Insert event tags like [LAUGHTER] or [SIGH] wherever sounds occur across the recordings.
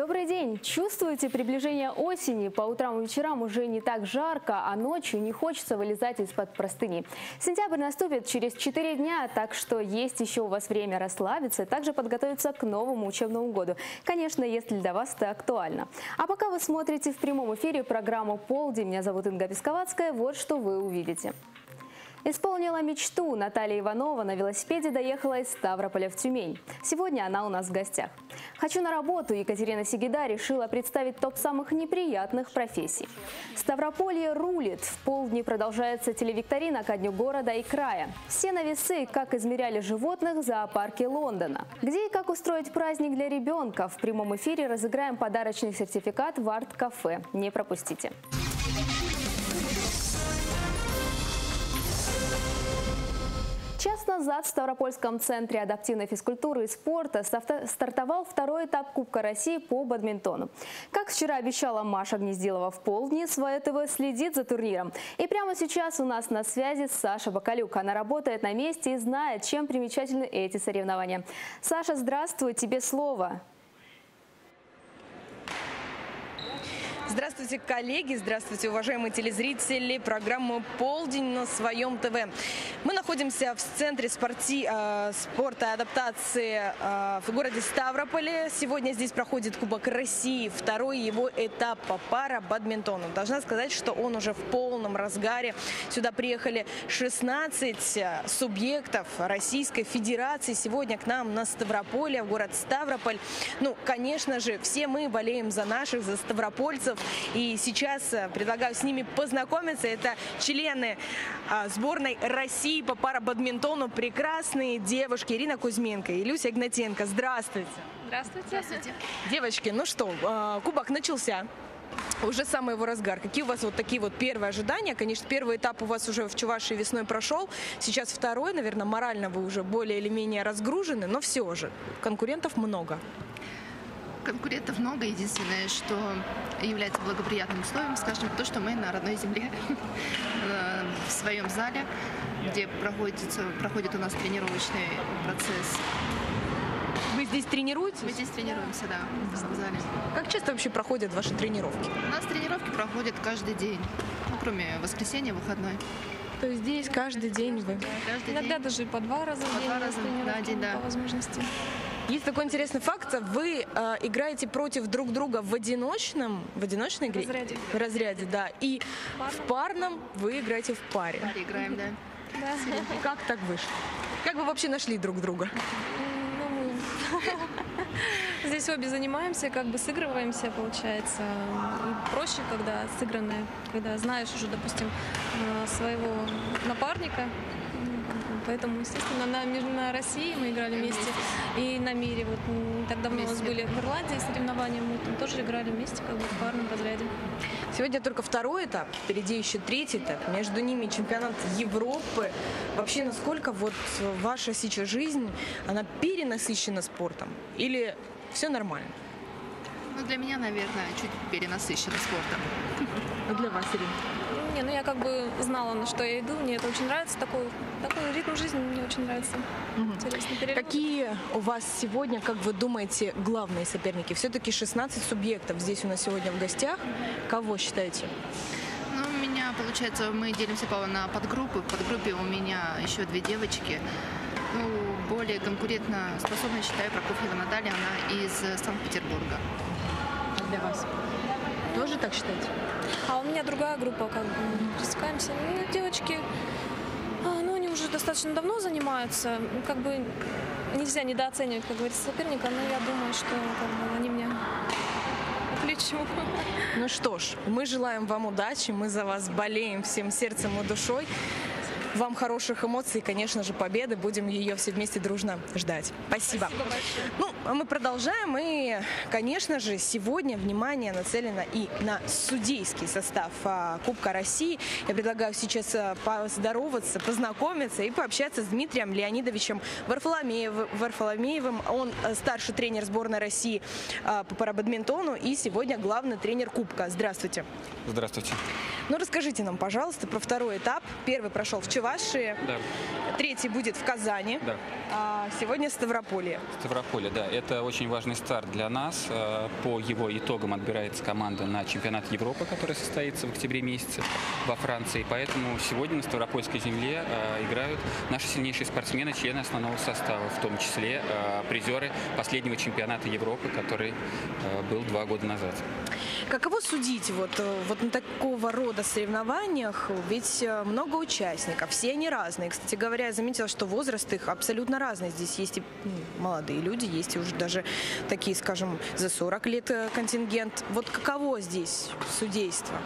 Добрый день! Чувствуете приближение осени? По утрам и вечерам уже не так жарко, а ночью не хочется вылезать из-под простыни. Сентябрь наступит через 4 дня, так что есть еще у вас время расслабиться также подготовиться к новому учебному году. Конечно, если для вас это актуально. А пока вы смотрите в прямом эфире программу «Полдень», меня зовут Инга Песковацкая, вот что вы увидите. Исполнила мечту. Наталья Иванова на велосипеде доехала из Ставрополя в Тюмень. Сегодня она у нас в гостях. «Хочу на работу» Екатерина Сигида решила представить топ самых неприятных профессий. Ставрополье рулит. В полдни продолжается телевикторина ко дню города и края. Все на весы, как измеряли животных в зоопарке Лондона. Где и как устроить праздник для ребенка. В прямом эфире разыграем подарочный сертификат в арт-кафе. Не пропустите. Час назад в Ставропольском центре адаптивной физкультуры и спорта стартовал второй этап Кубка России по бадминтону. Как вчера обещала Маша Гнездилова в полдни, свое ТВ следит за турниром. И прямо сейчас у нас на связи Саша Бакалюк. Она работает на месте и знает, чем примечательны эти соревнования. Саша, здравствуй, тебе слово. Здравствуйте, коллеги, здравствуйте, уважаемые телезрители программы «Полдень» на своем ТВ. Мы находимся в центре спорти, э, спорта и адаптации э, в городе Ставрополе. Сегодня здесь проходит Кубок России, второй его этап по пара-бадминтону. Должна сказать, что он уже в полном разгаре. Сюда приехали 16 э, субъектов Российской Федерации. Сегодня к нам на Ставрополе, в город Ставрополь. Ну, конечно же, все мы болеем за наших, за ставропольцев. И сейчас э, предлагаю с ними познакомиться. Это члены а, сборной России по парабадминтону. Прекрасные девушки Ирина Кузьменко и Люся Игнатенко. Здравствуйте. Здравствуйте. Здравствуйте. Девочки, ну что, а, кубок начался уже самый его разгар. Какие у вас вот такие вот первые ожидания? Конечно, первый этап у вас уже в Чувашии весной прошел. Сейчас второй, наверное, морально вы уже более или менее разгружены, но все же конкурентов много. Конкурентов много. Единственное, что является благоприятным условием, скажем, то, что мы на родной земле, [LAUGHS] в своем зале, где проходит, проходит у нас тренировочный процесс. Вы здесь тренируетесь? Мы здесь тренируемся, да, в зале. Как часто вообще проходят ваши тренировки? У нас тренировки проходят каждый день, ну, кроме воскресенья, выходной. То есть здесь каждый день вы? Каждый Иногда день. даже по два раза в По день. два у нас раза на день, да. По возможности. Есть такой интересный факт. Вы э, играете против друг друга в одиночном, в одиночной игре? Разряде. В разряде, да. И в парном вы играете в паре. Паре играем, да. Как так вышло? Как вы вообще нашли друг друга? Ну, [LAUGHS] здесь обе занимаемся, как бы сыгрываемся, получается. И проще, когда сыгранное, когда знаешь уже, допустим, э, своего напарника. Поэтому, естественно, на, на России мы играли вместе и на мире. Вот не так давно у нас были в Ирландии соревнования, мы там тоже играли вместе, как бы в парном разряде. Сегодня только второй этап, впереди еще третий этап. Между ними чемпионат Европы. Вообще, насколько вот ваша сейчас жизнь, она перенасыщена спортом? Или все нормально? Ну, для меня, наверное, чуть перенасыщена спортом. А для вас, Ирина? Не, ну я как бы знала, на что я иду. Мне это очень нравится. Такой, такой ритм жизни мне очень нравится. Интересно. Перерыв. Какие у вас сегодня, как вы думаете, главные соперники? Все-таки 16 субъектов здесь у нас сегодня в гостях. Кого считаете? Ну, у меня, получается, мы делимся по, на подгруппы. В подгруппе у меня еще две девочки. Ну, более конкурентно способна, считаю, Прокофьева Наталья, она из Санкт-Петербурга. А для вас? Тоже так считаете? А у меня другая группа, как бы пересекаемся. Ну, девочки, а, ну, они уже достаточно давно занимаются. Как бы нельзя недооценивать, как говорится, соперника, но я думаю, что как бы, они мне [LAUGHS] по плечу. Ну что ж, мы желаем вам удачи, мы за вас болеем всем сердцем и душой. Вам хороших эмоций и, конечно же, победы. Будем ее все вместе дружно ждать. Спасибо. Ну, а мы продолжаем. И, конечно же, сегодня внимание нацелено и на судейский состав а, Кубка России. Я предлагаю сейчас а, поздороваться, познакомиться и пообщаться с Дмитрием Леонидовичем Варфоломеев- Варфоломеевым. Он старший тренер сборной России по парабадминтону и сегодня главный тренер Кубка. Здравствуйте. Здравствуйте. Ну, расскажите нам, пожалуйста, про второй этап. Первый прошел в Чувашии, Да, третий будет в Казани, да. а сегодня Ставрополье. Ставрополье, да. это очень важный старт для нас. Э, по его итогам отбирается команда на чемпионат Европы, который состоится в октябре месяце во Франции. Поэтому сегодня на Ставропольской земле э, играют наши сильнейшие спортсмены, члены основного состава, в том числе призеры последнего чемпионата Европы, который был два года назад. Каково судить вот, вот на такого рода соревнованиях? Ведь много участников, все они разные. Кстати говоря, я заметила, что возраст их абсолютно разный. Здесь есть и молодые люди, есть и уже даже такие, скажем, за 40 лет э, контингент. Вот каково здесь судейство?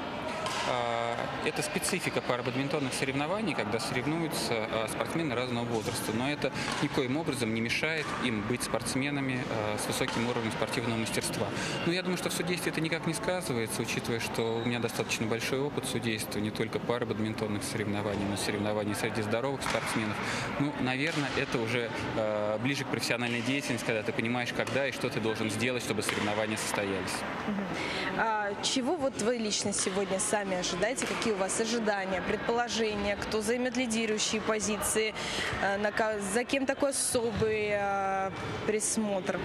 А, это специфика парабадминтонных соревнований, когда соревнуются а, спортсмены разного возраста. Но это никоим образом не мешает им быть спортсменами а, с высоким уровнем спортивного мастерства. Но я думаю, что в судействе это никак не сказывается, учитывая, что у меня достаточно большой опыт судейства, не только парабадминтонных соревнований, но и соревнований среди здоровых спортсменов. Ну, наверное, это уже ближе к профессиональной деятельности, когда ты понимаешь, когда и что ты должен сделать, чтобы соревнования состоялись. Чего вот вы лично сегодня сами сами ожидаете? Какие у вас ожидания, предположения? Кто займет лидирующие позиции? Э, за кем такой особый э, присмотр?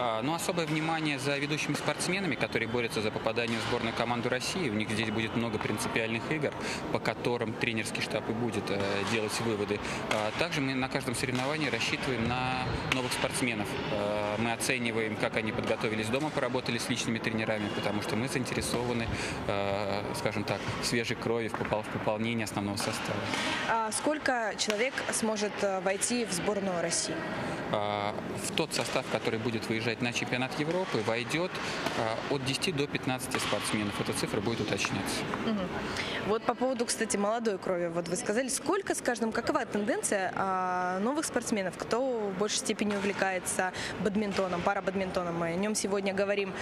А, ну, особое внимание за ведущими спортсменами, которые борются за попадание в сборную команду России. У них здесь будет много принципиальных игр, по которым тренерский штаб и будет э, делать выводы. А, также мы на каждом соревновании рассчитываем на новых спортсменов. Мы оцениваем, как они подготовились дома, поработали с личными тренерами, потому что мы заинтересованы, скажем, скажем так, свежей крови в пополнение основного состава. А сколько человек сможет э, войти в сборную России? А, в тот состав, который будет выезжать на чемпионат Европы, войдет а, от 10 до 15 спортсменов. Эта цифра будет уточняться. Угу. Вот по поводу, кстати, молодой крови. Вот вы сказали, сколько, скажем, какова тенденция а, новых спортсменов, кто в большей степени увлекается бадминтоном, парабадминтоном. Мы о нем сегодня говорим.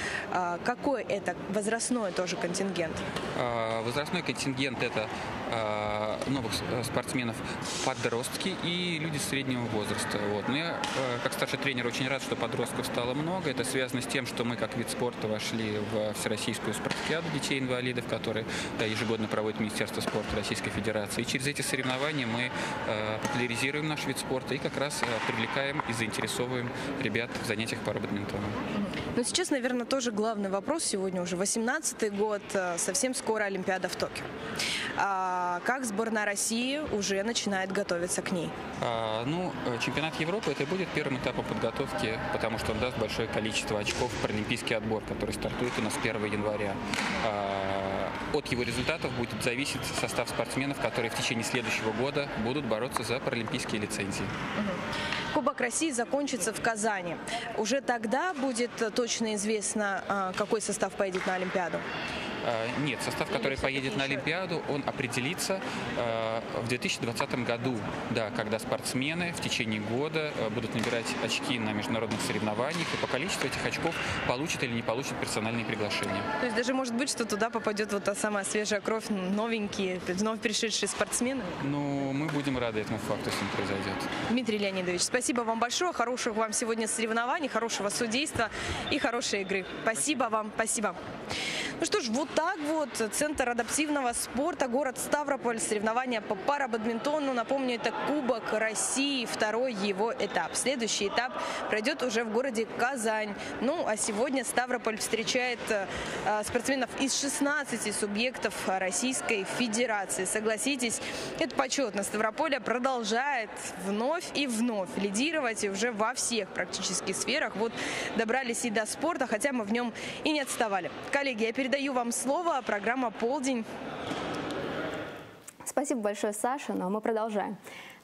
Какой это возрастной тоже контингент? Возрастной контингент – это новых спортсменов подростки и люди среднего возраста. Вот. Но я Э, как старший тренер очень рад, что подростков стало много. Это связано с тем, что мы как вид спорта вошли в Всероссийскую спартакиаду детей-инвалидов, которые ежегодно проводит Министерство спорта Российской Федерации. И через эти соревнования мы э, популяризируем наш вид спорта и как раз э, привлекаем и заинтересовываем ребят в занятиях по бадминтону. Но сейчас, наверное, тоже главный вопрос сегодня уже 18-й год, совсем скоро Олимпиада в Токио. А как сборная России уже начинает готовиться к ней? А, ну, чемпионат Европы это будет первым этапом подготовки, потому что он даст большое количество очков в паралимпийский отбор, который стартует у нас 1 января. А, от его результатов будет зависеть состав спортсменов, которые в течение следующего года будут бороться за паралимпийские лицензии. Кубок России закончится в Казани. Уже тогда будет точно известно, а, какой состав поедет на Олимпиаду? А, нет, состав, который поедет на Олимпиаду, он определится а, в 2020 году, да, когда спортсмены в течение года а, будут набирать очки на международных соревнованиях, и по количеству этих очков получат или не получат персональные приглашения. То есть даже может быть, что туда попадет вот та самая свежая кровь, новенькие, вновь пришедшие спортсмены? Ну, мы будем рады этому факту, если он произойдет. Дмитрий Леонидович, спасибо вам большое, хороших вам сегодня соревнований, хорошего судейства и хорошей игры. Спасибо вам, спасибо. Ну что ж, вот так вот. Центр адаптивного спорта, город Ставрополь, соревнования по парабадминтону. Напомню, это Кубок России, второй его этап. Следующий этап пройдет уже в городе Казань. Ну, а сегодня Ставрополь встречает э, спортсменов из 16 субъектов Российской Федерации. Согласитесь, это почетно. Ставрополя продолжает вновь и вновь лидировать уже во всех практически сферах. Вот добрались и до спорта, хотя мы в нем и не отставали. Коллеги, я передаю вам слово. Программа «Полдень». Спасибо большое, Саша. Ну а мы продолжаем.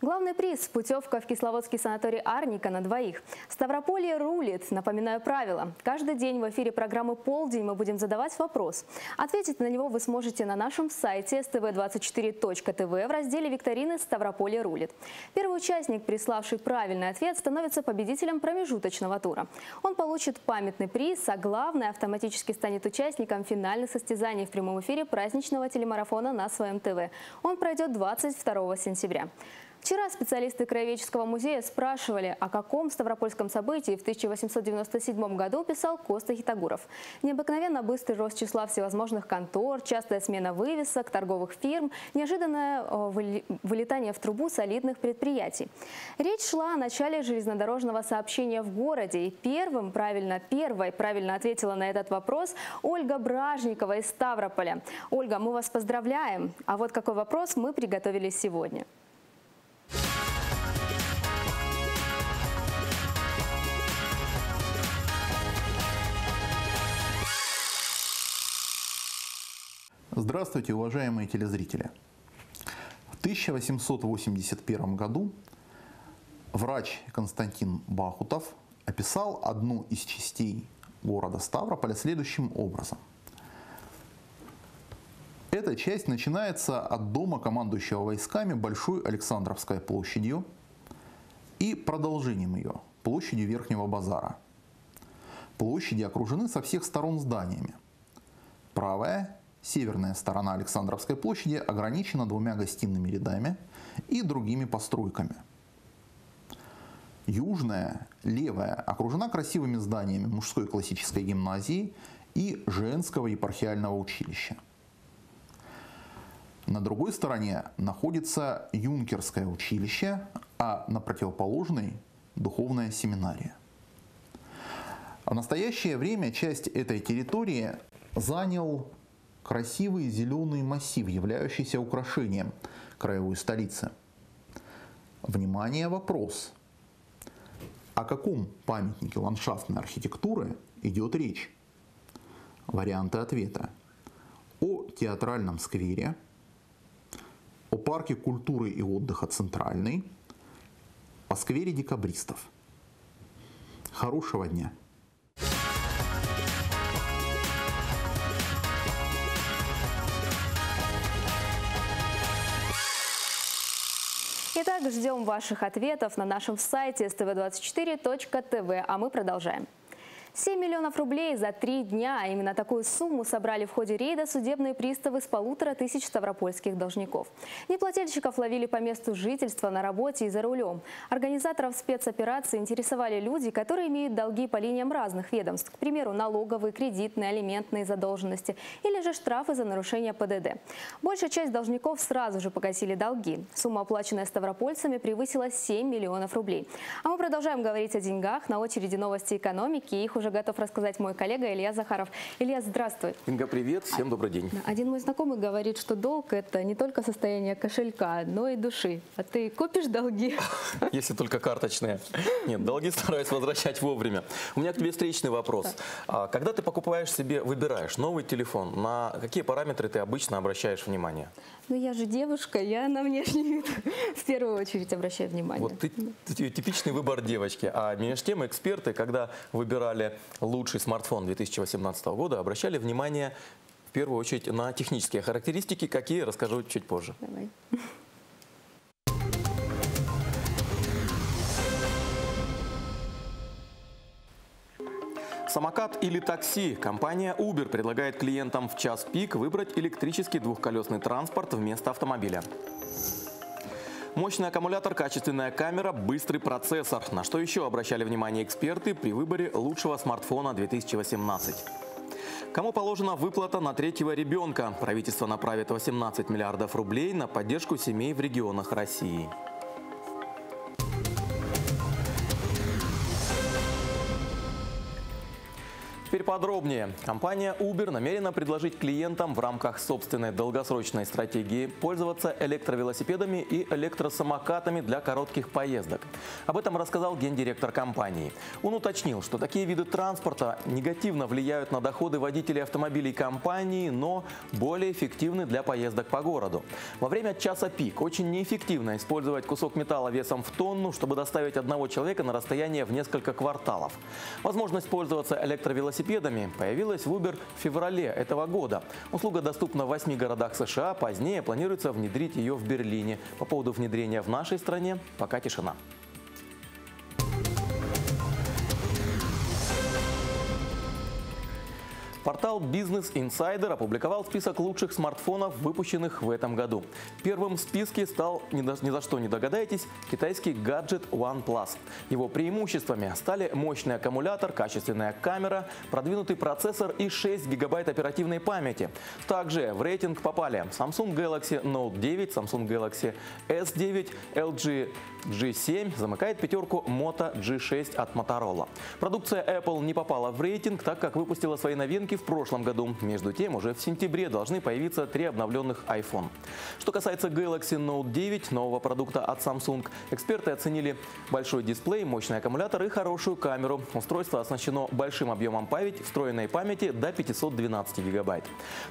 Главный приз – путевка в кисловодский санаторий Арника на двоих. Ставрополье рулит. Напоминаю правила. Каждый день в эфире программы «Полдень» мы будем задавать вопрос. Ответить на него вы сможете на нашем сайте stv24.tv в разделе викторины «Ставрополье рулит». Первый участник, приславший правильный ответ, становится победителем промежуточного тура. Он получит памятный приз, а главное – автоматически станет участником финальных состязаний в прямом эфире праздничного телемарафона на своем ТВ. Он пройдет 22 сентября. Вчера специалисты Краеведческого музея спрашивали, о каком ставропольском событии в 1897 году писал Коста Хитагуров. Необыкновенно быстрый рост числа всевозможных контор, частая смена вывесок, торговых фирм, неожиданное э, вылетание в трубу солидных предприятий. Речь шла о начале железнодорожного сообщения в городе. И первым, правильно, первой правильно ответила на этот вопрос Ольга Бражникова из Ставрополя. Ольга, мы вас поздравляем. А вот какой вопрос мы приготовили сегодня. Здравствуйте, уважаемые телезрители! В 1881 году врач Константин Бахутов описал одну из частей города Ставрополя следующим образом. Эта часть начинается от дома командующего войсками Большой Александровской площадью и продолжением ее, площадью Верхнего базара. Площади окружены со всех сторон зданиями. Правая Северная сторона Александровской площади ограничена двумя гостиными рядами и другими постройками. Южная, левая, окружена красивыми зданиями мужской классической гимназии и женского епархиального училища. На другой стороне находится юнкерское училище, а на противоположной – духовная семинария. В настоящее время часть этой территории занял красивый зеленый массив, являющийся украшением краевой столицы. Внимание, вопрос. О каком памятнике ландшафтной архитектуры идет речь? Варианты ответа. О театральном сквере, о парке культуры и отдыха «Центральный», о сквере декабристов. Хорошего дня! Итак, ждем ваших ответов на нашем сайте stv24.tv, а мы продолжаем. 7 миллионов рублей за три дня. Именно такую сумму собрали в ходе рейда судебные приставы с полутора тысяч ставропольских должников. Неплательщиков ловили по месту жительства, на работе и за рулем. Организаторов спецоперации интересовали люди, которые имеют долги по линиям разных ведомств. К примеру, налоговые, кредитные, алиментные задолженности или же штрафы за нарушение ПДД. Большая часть должников сразу же погасили долги. Сумма, оплаченная ставропольцами, превысила 7 миллионов рублей. А мы продолжаем говорить о деньгах. На очереди новости экономики. Их уже готов рассказать мой коллега Илья Захаров. Илья, здравствуй. Инга, привет. Всем добрый день. Один мой знакомый говорит, что долг – это не только состояние кошелька, но и души. А ты копишь долги? [LAUGHS] Если только карточные. Нет, долги стараюсь возвращать вовремя. У меня к тебе встречный вопрос. А когда ты покупаешь себе, выбираешь новый телефон, на какие параметры ты обычно обращаешь внимание? Ну, я же девушка, я на внешний вид [LAUGHS] в первую очередь обращаю внимание. Вот ты, ты типичный выбор девочки. А между тем эксперты, когда выбирали лучший смартфон 2018 года, обращали внимание в первую очередь на технические характеристики, какие расскажу чуть позже. Давай. Самокат или такси? Компания Uber предлагает клиентам в час пик выбрать электрический двухколесный транспорт вместо автомобиля. Мощный аккумулятор, качественная камера, быстрый процессор. На что еще обращали внимание эксперты при выборе лучшего смартфона 2018? Кому положена выплата на третьего ребенка? Правительство направит 18 миллиардов рублей на поддержку семей в регионах России. Теперь подробнее. Компания Uber намерена предложить клиентам в рамках собственной долгосрочной стратегии пользоваться электровелосипедами и электросамокатами для коротких поездок. Об этом рассказал гендиректор компании. Он уточнил, что такие виды транспорта негативно влияют на доходы водителей автомобилей компании, но более эффективны для поездок по городу. Во время часа пик очень неэффективно использовать кусок металла весом в тонну, чтобы доставить одного человека на расстояние в несколько кварталов. Возможность пользоваться электровелосипедом велосипедами появилась в Uber в феврале этого года. Услуга доступна в восьми городах США, позднее планируется внедрить ее в Берлине. По поводу внедрения в нашей стране пока тишина. Портал Business Insider опубликовал список лучших смартфонов, выпущенных в этом году. Первым в списке стал, ни, ни за что не догадаетесь, китайский гаджет OnePlus. Его преимуществами стали мощный аккумулятор, качественная камера, продвинутый процессор и 6 гигабайт оперативной памяти. Также в рейтинг попали Samsung Galaxy Note 9, Samsung Galaxy S9, LG G7 замыкает пятерку Moto G6 от Motorola. Продукция Apple не попала в рейтинг, так как выпустила свои новинки в прошлом году. Между тем, уже в сентябре должны появиться три обновленных iPhone. Что касается Galaxy Note 9, нового продукта от Samsung, эксперты оценили большой дисплей, мощный аккумулятор и хорошую камеру. Устройство оснащено большим объемом памяти, встроенной памяти до 512 гигабайт.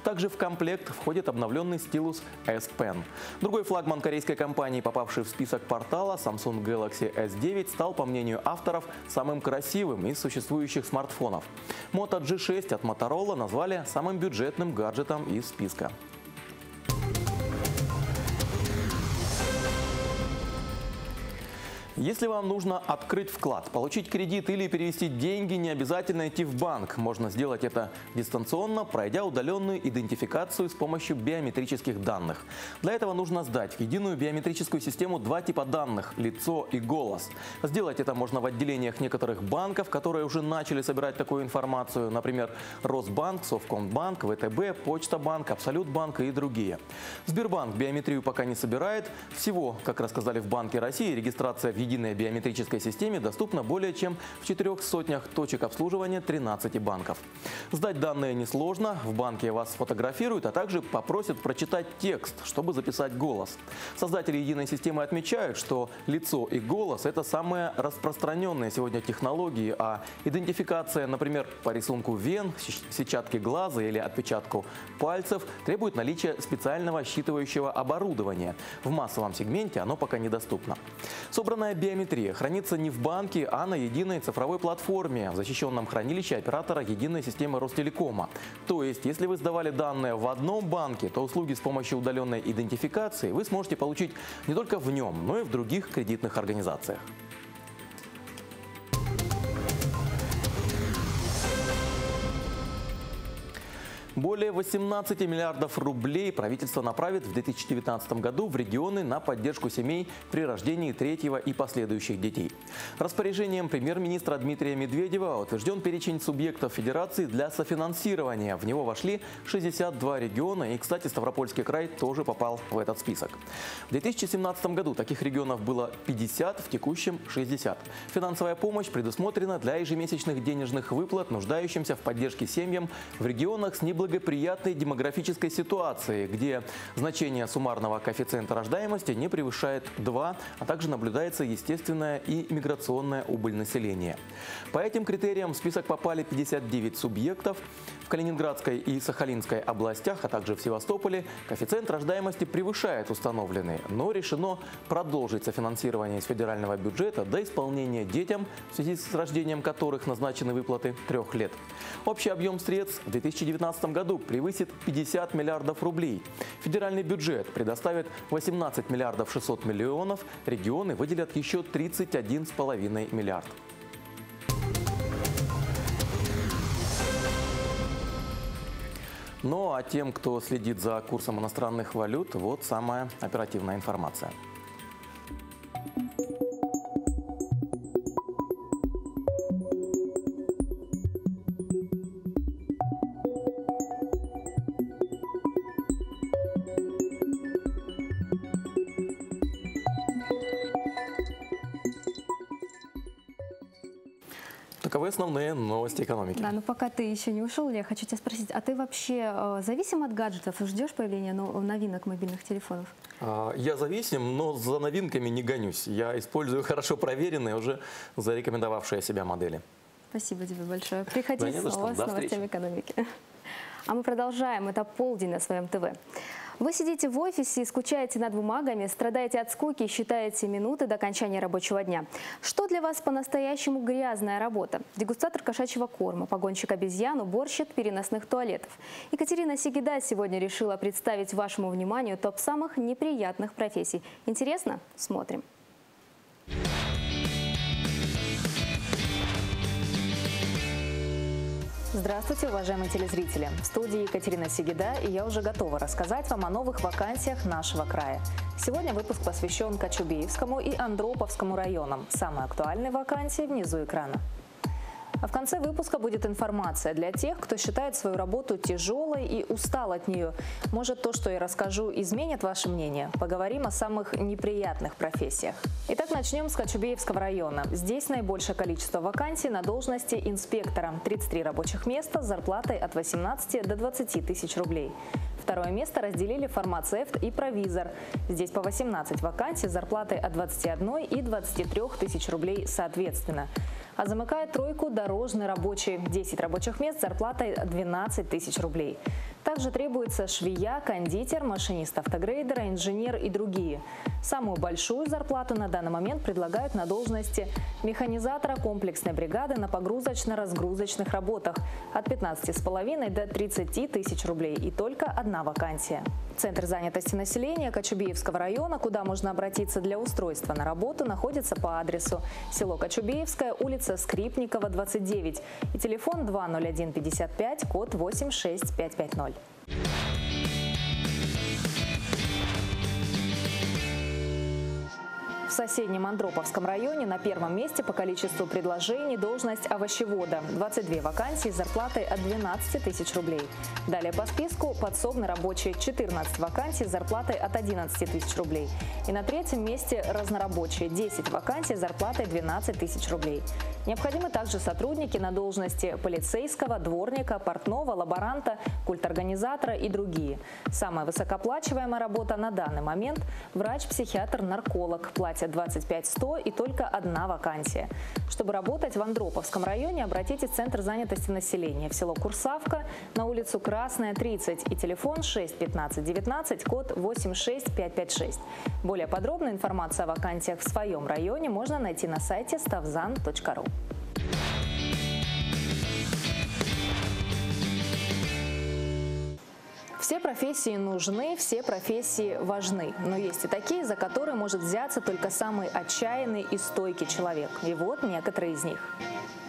Также в комплект входит обновленный стилус S Pen. Другой флагман корейской компании, попавший в список портала, Samsung Galaxy S9 стал, по мнению авторов, самым красивым из существующих смартфонов. Moto G6 от Motorola назвали самым бюджетным гаджетом из списка. Если вам нужно открыть вклад, получить кредит или перевести деньги, не обязательно идти в банк. Можно сделать это дистанционно, пройдя удаленную идентификацию с помощью биометрических данных. Для этого нужно сдать в единую биометрическую систему два типа данных – лицо и голос. Сделать это можно в отделениях некоторых банков, которые уже начали собирать такую информацию, например, Росбанк, Совкомбанк, ВТБ, Почта-банк, Абсолютбанк и другие. Сбербанк биометрию пока не собирает. Всего, как рассказали в Банке России, регистрация в единой биометрической системе доступна более чем в четырех сотнях точек обслуживания 13 банков. Сдать данные несложно, в банке вас сфотографируют, а также попросят прочитать текст, чтобы записать голос. Создатели единой системы отмечают, что лицо и голос – это самые распространенные сегодня технологии, а идентификация, например, по рисунку вен, сетчатки глаза или отпечатку пальцев требует наличия специального считывающего оборудования. В массовом сегменте оно пока недоступно. Собранная биометрия хранится не в банке, а на единой цифровой платформе в защищенном хранилище оператора единой системы Ростелекома. То есть, если вы сдавали данные в одном банке, то услуги с помощью удаленной идентификации вы сможете получить не только в нем, но и в других кредитных организациях. Более 18 миллиардов рублей правительство направит в 2019 году в регионы на поддержку семей при рождении третьего и последующих детей. Распоряжением премьер-министра Дмитрия Медведева утвержден перечень субъектов федерации для софинансирования. В него вошли 62 региона и, кстати, Ставропольский край тоже попал в этот список. В 2017 году таких регионов было 50, в текущем 60. Финансовая помощь предусмотрена для ежемесячных денежных выплат нуждающимся в поддержке семьям в регионах с неблагоприятными благоприятной демографической ситуации, где значение суммарного коэффициента рождаемости не превышает 2, а также наблюдается естественная и миграционная убыль населения. По этим критериям в список попали 59 субъектов. Калининградской и Сахалинской областях, а также в Севастополе коэффициент рождаемости превышает установленный, но решено продолжить софинансирование из федерального бюджета до исполнения детям, в связи с рождением которых назначены выплаты трех лет. Общий объем средств в 2019 году превысит 50 миллиардов рублей. Федеральный бюджет предоставит 18 миллиардов 600 миллионов, регионы выделят еще 31,5 миллиард. Ну а тем, кто следит за курсом иностранных валют, вот самая оперативная информация. Основные новости экономики. Да, но пока ты еще не ушел, я хочу тебя спросить, а ты вообще э, зависим от гаджетов? Ждешь появления новинок мобильных телефонов? А, я зависим, но за новинками не гонюсь. Я использую хорошо проверенные, уже зарекомендовавшие себя модели. Спасибо тебе большое. Приходи да, снова с новостями экономики. А мы продолжаем. Это полдень на своем ТВ. Вы сидите в офисе и скучаете над бумагами, страдаете от скуки и считаете минуты до окончания рабочего дня. Что для вас по-настоящему грязная работа? Дегустатор кошачьего корма, погонщик обезьян, уборщик переносных туалетов. Екатерина Сигида сегодня решила представить вашему вниманию топ самых неприятных профессий. Интересно? Смотрим. Здравствуйте, уважаемые телезрители! В студии Екатерина Сигида, и я уже готова рассказать вам о новых вакансиях нашего края. Сегодня выпуск посвящен Кочубеевскому и Андроповскому районам. Самые актуальные вакансии внизу экрана. А в конце выпуска будет информация для тех, кто считает свою работу тяжелой и устал от нее. Может, то, что я расскажу, изменит ваше мнение? Поговорим о самых неприятных профессиях. Итак, начнем с Кочубеевского района. Здесь наибольшее количество вакансий на должности инспектора. 33 рабочих места с зарплатой от 18 до 20 тысяч рублей. Второе место разделили фармацевт и провизор. Здесь по 18 вакансий с зарплатой от 21 и 23 тысяч рублей соответственно. А замыкает тройку дорожный рабочий. 10 рабочих мест с зарплатой 12 тысяч рублей. Также требуется швея, кондитер, машинист автогрейдера, инженер и другие. Самую большую зарплату на данный момент предлагают на должности механизатора комплексной бригады на погрузочно-разгрузочных работах от 15,5 до 30 тысяч рублей и только одна вакансия. Центр занятости населения Кочубеевского района, куда можно обратиться для устройства на работу, находится по адресу село Кочубеевская, улица Скрипникова, 29 и телефон 20155, код 86550. В соседнем Андроповском районе на первом месте по количеству предложений должность овощевода. 22 вакансии с зарплатой от 12 тысяч рублей. Далее по списку подсобный рабочий 14 вакансий с зарплатой от 11 тысяч рублей. И на третьем месте разнорабочие 10 вакансий с зарплатой 12 тысяч рублей. Необходимы также сотрудники на должности полицейского, дворника, портного, лаборанта, культорганизатора и другие. Самая высокооплачиваемая работа на данный момент – врач-психиатр-нарколог. Платят 25 100 и только одна вакансия. Чтобы работать в Андроповском районе, обратитесь в Центр занятости населения в село Курсавка на улицу Красная, 30 и телефон 6 15 19, код 86556. Более подробная информация о вакансиях в своем районе можно найти на сайте stavzan.ru. Все профессии нужны, все профессии важны. Но есть и такие, за которые может взяться только самый отчаянный и стойкий человек. И вот некоторые из них.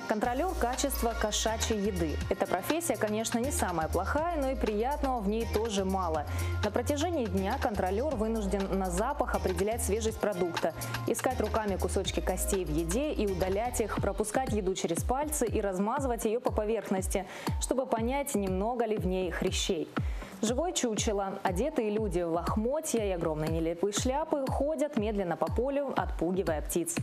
Контролер качества кошачьей еды. Эта профессия, конечно, не самая плохая, но и приятного в ней тоже мало. На протяжении дня контролер вынужден на запах определять свежесть продукта, искать руками кусочки костей в еде и удалять их, пропускать еду через пальцы и размазывать ее по поверхности, чтобы понять, немного ли в ней хрящей. Живое чучело, одетые люди в лохмотья и огромные нелепые шляпы ходят медленно по полю, отпугивая птиц.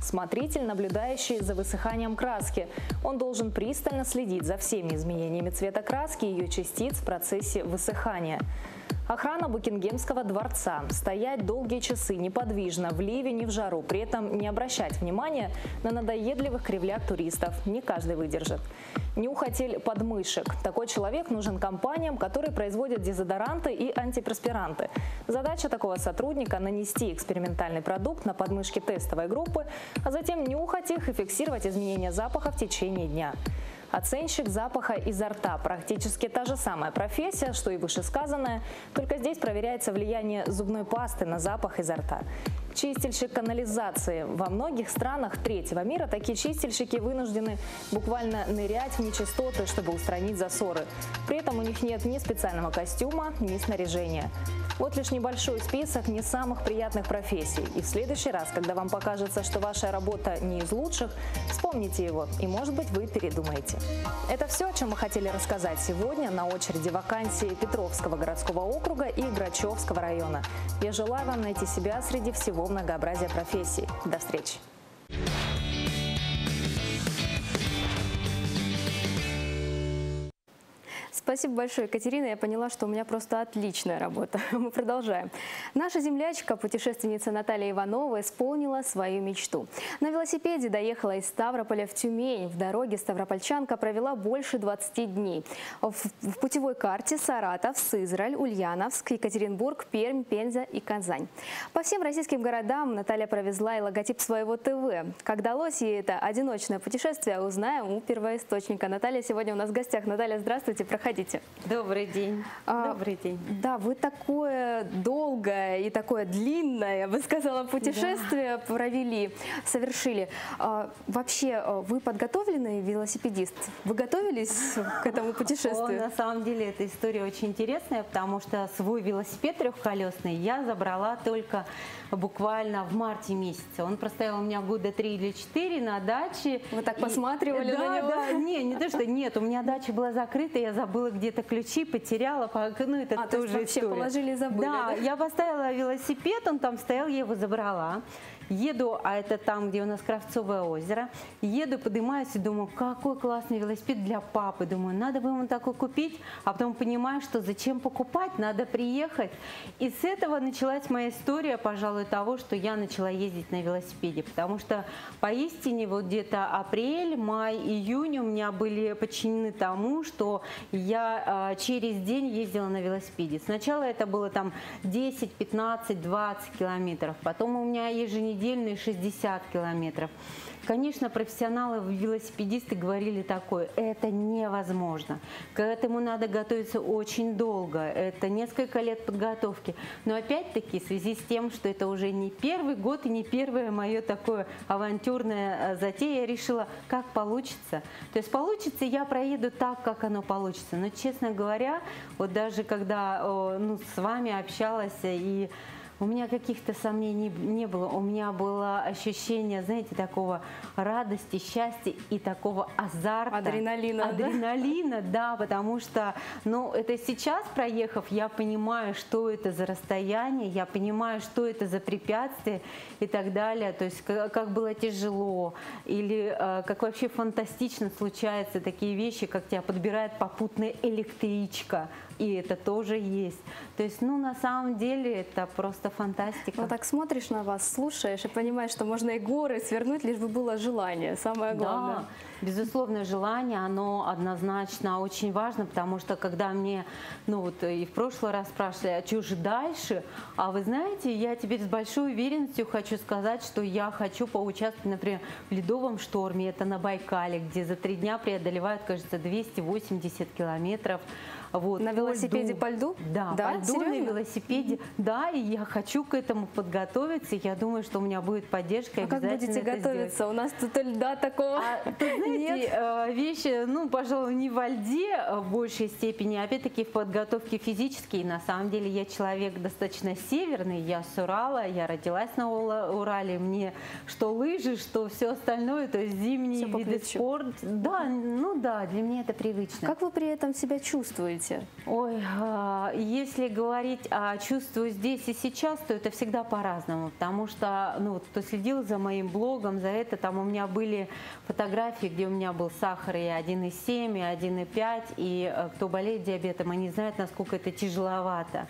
Смотритель, наблюдающий за высыханием краски. Он должен пристально следить за всеми изменениями цвета краски и ее частиц в процессе высыхания. Охрана Букингемского дворца. Стоять долгие часы неподвижно, в ливень и в жару, при этом не обращать внимания на надоедливых кривляк туристов. Не каждый выдержит. Нюхатель подмышек. Такой человек нужен компаниям, которые производят дезодоранты и антипроспиранты. Задача такого сотрудника – нанести экспериментальный продукт на подмышки тестовой группы, а затем нюхать их и фиксировать изменения запаха в течение дня. Оценщик запаха изо рта – практически та же самая профессия, что и вышесказанная, только здесь проверяется влияние зубной пасты на запах изо рта. Чистильщик канализации. Во многих странах третьего мира такие чистильщики вынуждены буквально нырять в нечистоты, чтобы устранить засоры. При этом у них нет ни специального костюма, ни снаряжения. Вот лишь небольшой список не самых приятных профессий. И в следующий раз, когда вам покажется, что ваша работа не из лучших, вспомните его, и, может быть, вы передумаете. Это все, о чем мы хотели рассказать сегодня. На очереди вакансии Петровского городского округа и Грачевского района. Я желаю вам найти себя среди всего многообразия профессий. До встречи! Спасибо большое, Екатерина. Я поняла, что у меня просто отличная работа. [LAUGHS] Мы продолжаем. Наша землячка, путешественница Наталья Иванова, исполнила свою мечту. На велосипеде доехала из Ставрополя в Тюмень. В дороге ставропольчанка провела больше 20 дней. В, в путевой карте Саратов, Сызраль, Ульяновск, Екатеринбург, Пермь, Пенза и Казань. По всем российским городам Наталья провезла и логотип своего ТВ. Как далось ей это одиночное путешествие, узнаем у первоисточника. Наталья сегодня у нас в гостях. Наталья, здравствуйте, проходите. Заходите. Добрый день. А, Добрый день. Да, вы такое долгое и такое длинное, я бы сказала, путешествие провели, совершили. А, вообще, а, вы подготовленный велосипедист? Вы готовились к этому О, путешествию? на самом деле эта история очень интересная, потому что свой велосипед трехколесный я забрала только буквально в марте месяце. Он простоял у меня года три или четыре на даче. Вы так И- посматривали да, на него? Да, не, не то, что нет, у меня дача была закрыта, я забыла где-то ключи, потеряла, по- ну это А, то есть тоже вообще история. положили и забыли, Да, да? я поставила велосипед, он там стоял, я его забрала. Еду, а это там, где у нас Кравцовое озеро. Еду, поднимаюсь и думаю, какой классный велосипед для папы. Думаю, надо бы ему такой купить. А потом понимаю, что зачем покупать, надо приехать. И с этого началась моя история, пожалуй, того, что я начала ездить на велосипеде. Потому что поистине вот где-то апрель, май, июнь у меня были подчинены тому, что я э, через день ездила на велосипеде. Сначала это было там 10, 15, 20 километров. Потом у меня еженедельные 60 километров. Конечно, профессионалы, велосипедисты говорили такое, это невозможно. К этому надо готовиться очень долго, это несколько лет подготовки. Но опять-таки, в связи с тем, что это уже не первый год и не первое мое такое авантюрное э, затея, я решила, как получится. То есть получится, я проеду так, как оно получится. Но, честно говоря, вот даже когда ну, с вами общалась и у меня каких-то сомнений не было. У меня было ощущение, знаете, такого радости, счастья и такого азарта. Адреналина, да? Адреналина, да, потому что, ну, это сейчас, проехав, я понимаю, что это за расстояние, я понимаю, что это за препятствие и так далее. То есть, как, как было тяжело или э, как вообще фантастично случаются такие вещи, как тебя подбирает попутная электричка. И это тоже есть. То есть, ну, на самом деле, это просто фантастика. Ну так смотришь на вас, слушаешь и понимаешь, что можно и горы свернуть, лишь бы было желание, самое главное. Да, безусловно, желание, оно однозначно очень важно, потому что когда мне, ну вот и в прошлый раз спрашивали, а что же дальше? А вы знаете, я теперь с большой уверенностью хочу сказать, что я хочу поучаствовать, например, в ледовом шторме, это на Байкале, где за три дня преодолевают, кажется, 280 километров. Вот, На по велосипеде по льду? Да, Да? по льду на Серьезно? велосипеде. Да, и я хочу к этому подготовиться. Я думаю, что у меня будет поддержка. А как будете готовиться? У нас тут льда такого А, тут, [LAUGHS] знаете, нет. э, вещи, ну, пожалуй, не во льде э, в большей степени, а опять-таки в подготовке физической. На самом деле я человек достаточно северный, я с Урала, я родилась на Урале, мне что лыжи, что все остальное, то есть зимние виды спорта. Да, ну да, для меня это привычно. Как вы при этом себя чувствуете? Ой, а, если говорить о чувствую здесь и сейчас, то это всегда по-разному, потому что, ну, кто следил за моим блогом, за это, там у меня были фотографии, где у меня был сахар и 1,7, и 1,5, и э, кто болеет диабетом, они знают, насколько это тяжеловато.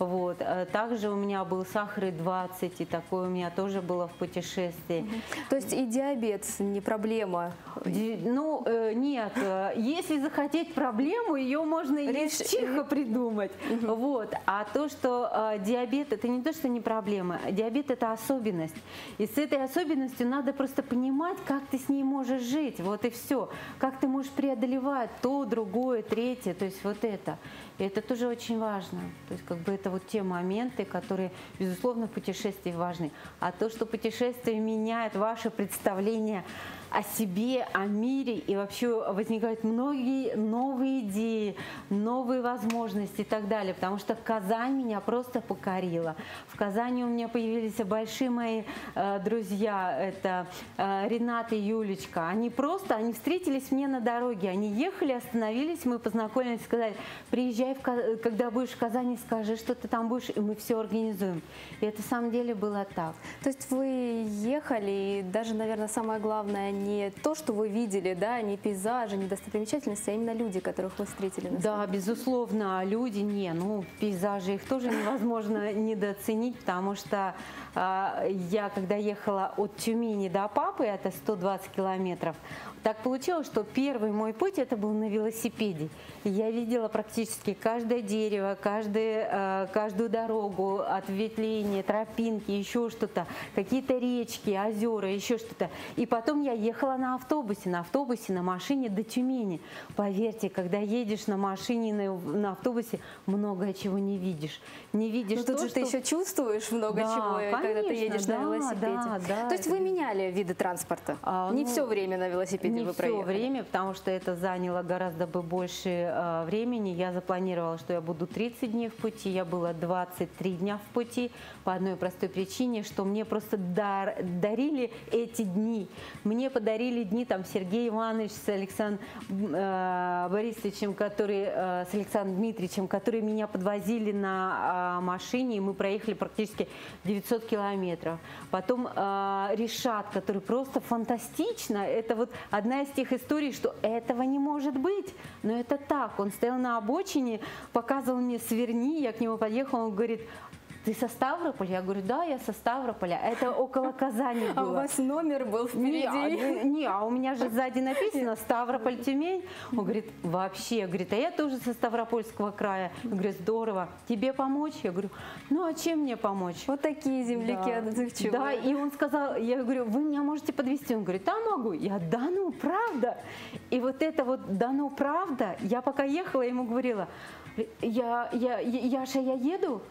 Вот. Э, Также у меня был сахар и 20, и такое у меня тоже было в путешествии. То есть и диабет не проблема. Ди- Ну, э, нет, э, если захотеть проблему, ее можно и Реш- чиха придумать. Вот. А то, что э, диабет, это не то, что не проблема. Диабет – это особенность. И с этой особенностью надо просто понимать, как ты с ней можешь жить. Вот и все. Как ты можешь преодолевать то, другое, третье. То есть вот это. И это тоже очень важно. То есть как бы это вот те моменты, которые, безусловно, в путешествии важны. А то, что путешествие меняет ваше представление о себе, о мире, и вообще возникают многие новые идеи, новые возможности и так далее, потому что Казань меня просто покорила. В Казани у меня появились большие мои э, друзья, это э, Рената и Юлечка. Они просто, они встретились мне на дороге, они ехали, остановились, мы познакомились, сказали, приезжай, в когда будешь в Казани, скажи, что ты там будешь, и мы все организуем. И это на самом деле было так. То есть вы ехали, и даже, наверное, самое главное не то, что вы видели, да, не пейзажи, не достопримечательности, а именно люди, которых вы встретили. на Да, безусловно, люди не, ну пейзажи их тоже невозможно [LAUGHS] недооценить, потому что а, я когда ехала от Тюмени до Папы, это 120 километров, так получилось, что первый мой путь это был на велосипеде. Я видела практически каждое дерево, каждое, э, каждую дорогу, ответвление, тропинки, еще что-то, какие-то речки, озера, еще что-то. И потом я ехала на автобусе, на автобусе, на машине до Тюмени. Поверьте, когда едешь на машине, на, на автобусе, многое чего не видишь. Не видишь Но тут то, же ты что- еще чувствуешь много Да, чего, когда ты конечно, едешь да, на велосипеде. да, да, То есть вы меняли виды транспорта? А, не ну, все время на велосипеде Не вы все проехали? время, потому что это заняло гораздо бы больше э, времени. Я запланировала, что я буду 30 дней в пути, я была 23 дня в пути по одной простой причине, что мне просто дар- дарили эти дни. Мне подарили дни там Сергей Иванович с Александром э, Борисовичем, который, э, с Александром Дмитриевичем, которые меня подвозили на э, машине, и мы проехали практически 900 километров. Потом э, Решат, который просто фантастично. Это вот одна из тех историй, что этого не может быть. Но это так. Он стоял на обочине, показывал мне сверни, я к нему подъехала, он говорит, ты со Ставрополя? Я говорю, да, я со Ставрополя. Это около Казани А у было. вас номер был Не, а, впереди? ну, не, а у меня же сзади написано Ставрополь, Тюмень. Он говорит, вообще, говорит, а я тоже со Ставропольского края. Я говорю, здорово. Тебе помочь? Я говорю, ну а чем мне помочь? Вот такие земляки Да. отзывчивые. Да, и он сказал, я говорю, вы меня можете подвести? Он говорит, да, могу. Я, да ну, правда. И вот это вот, да ну, правда, я пока ехала, ему говорила, я, я, я- Яша, я еду?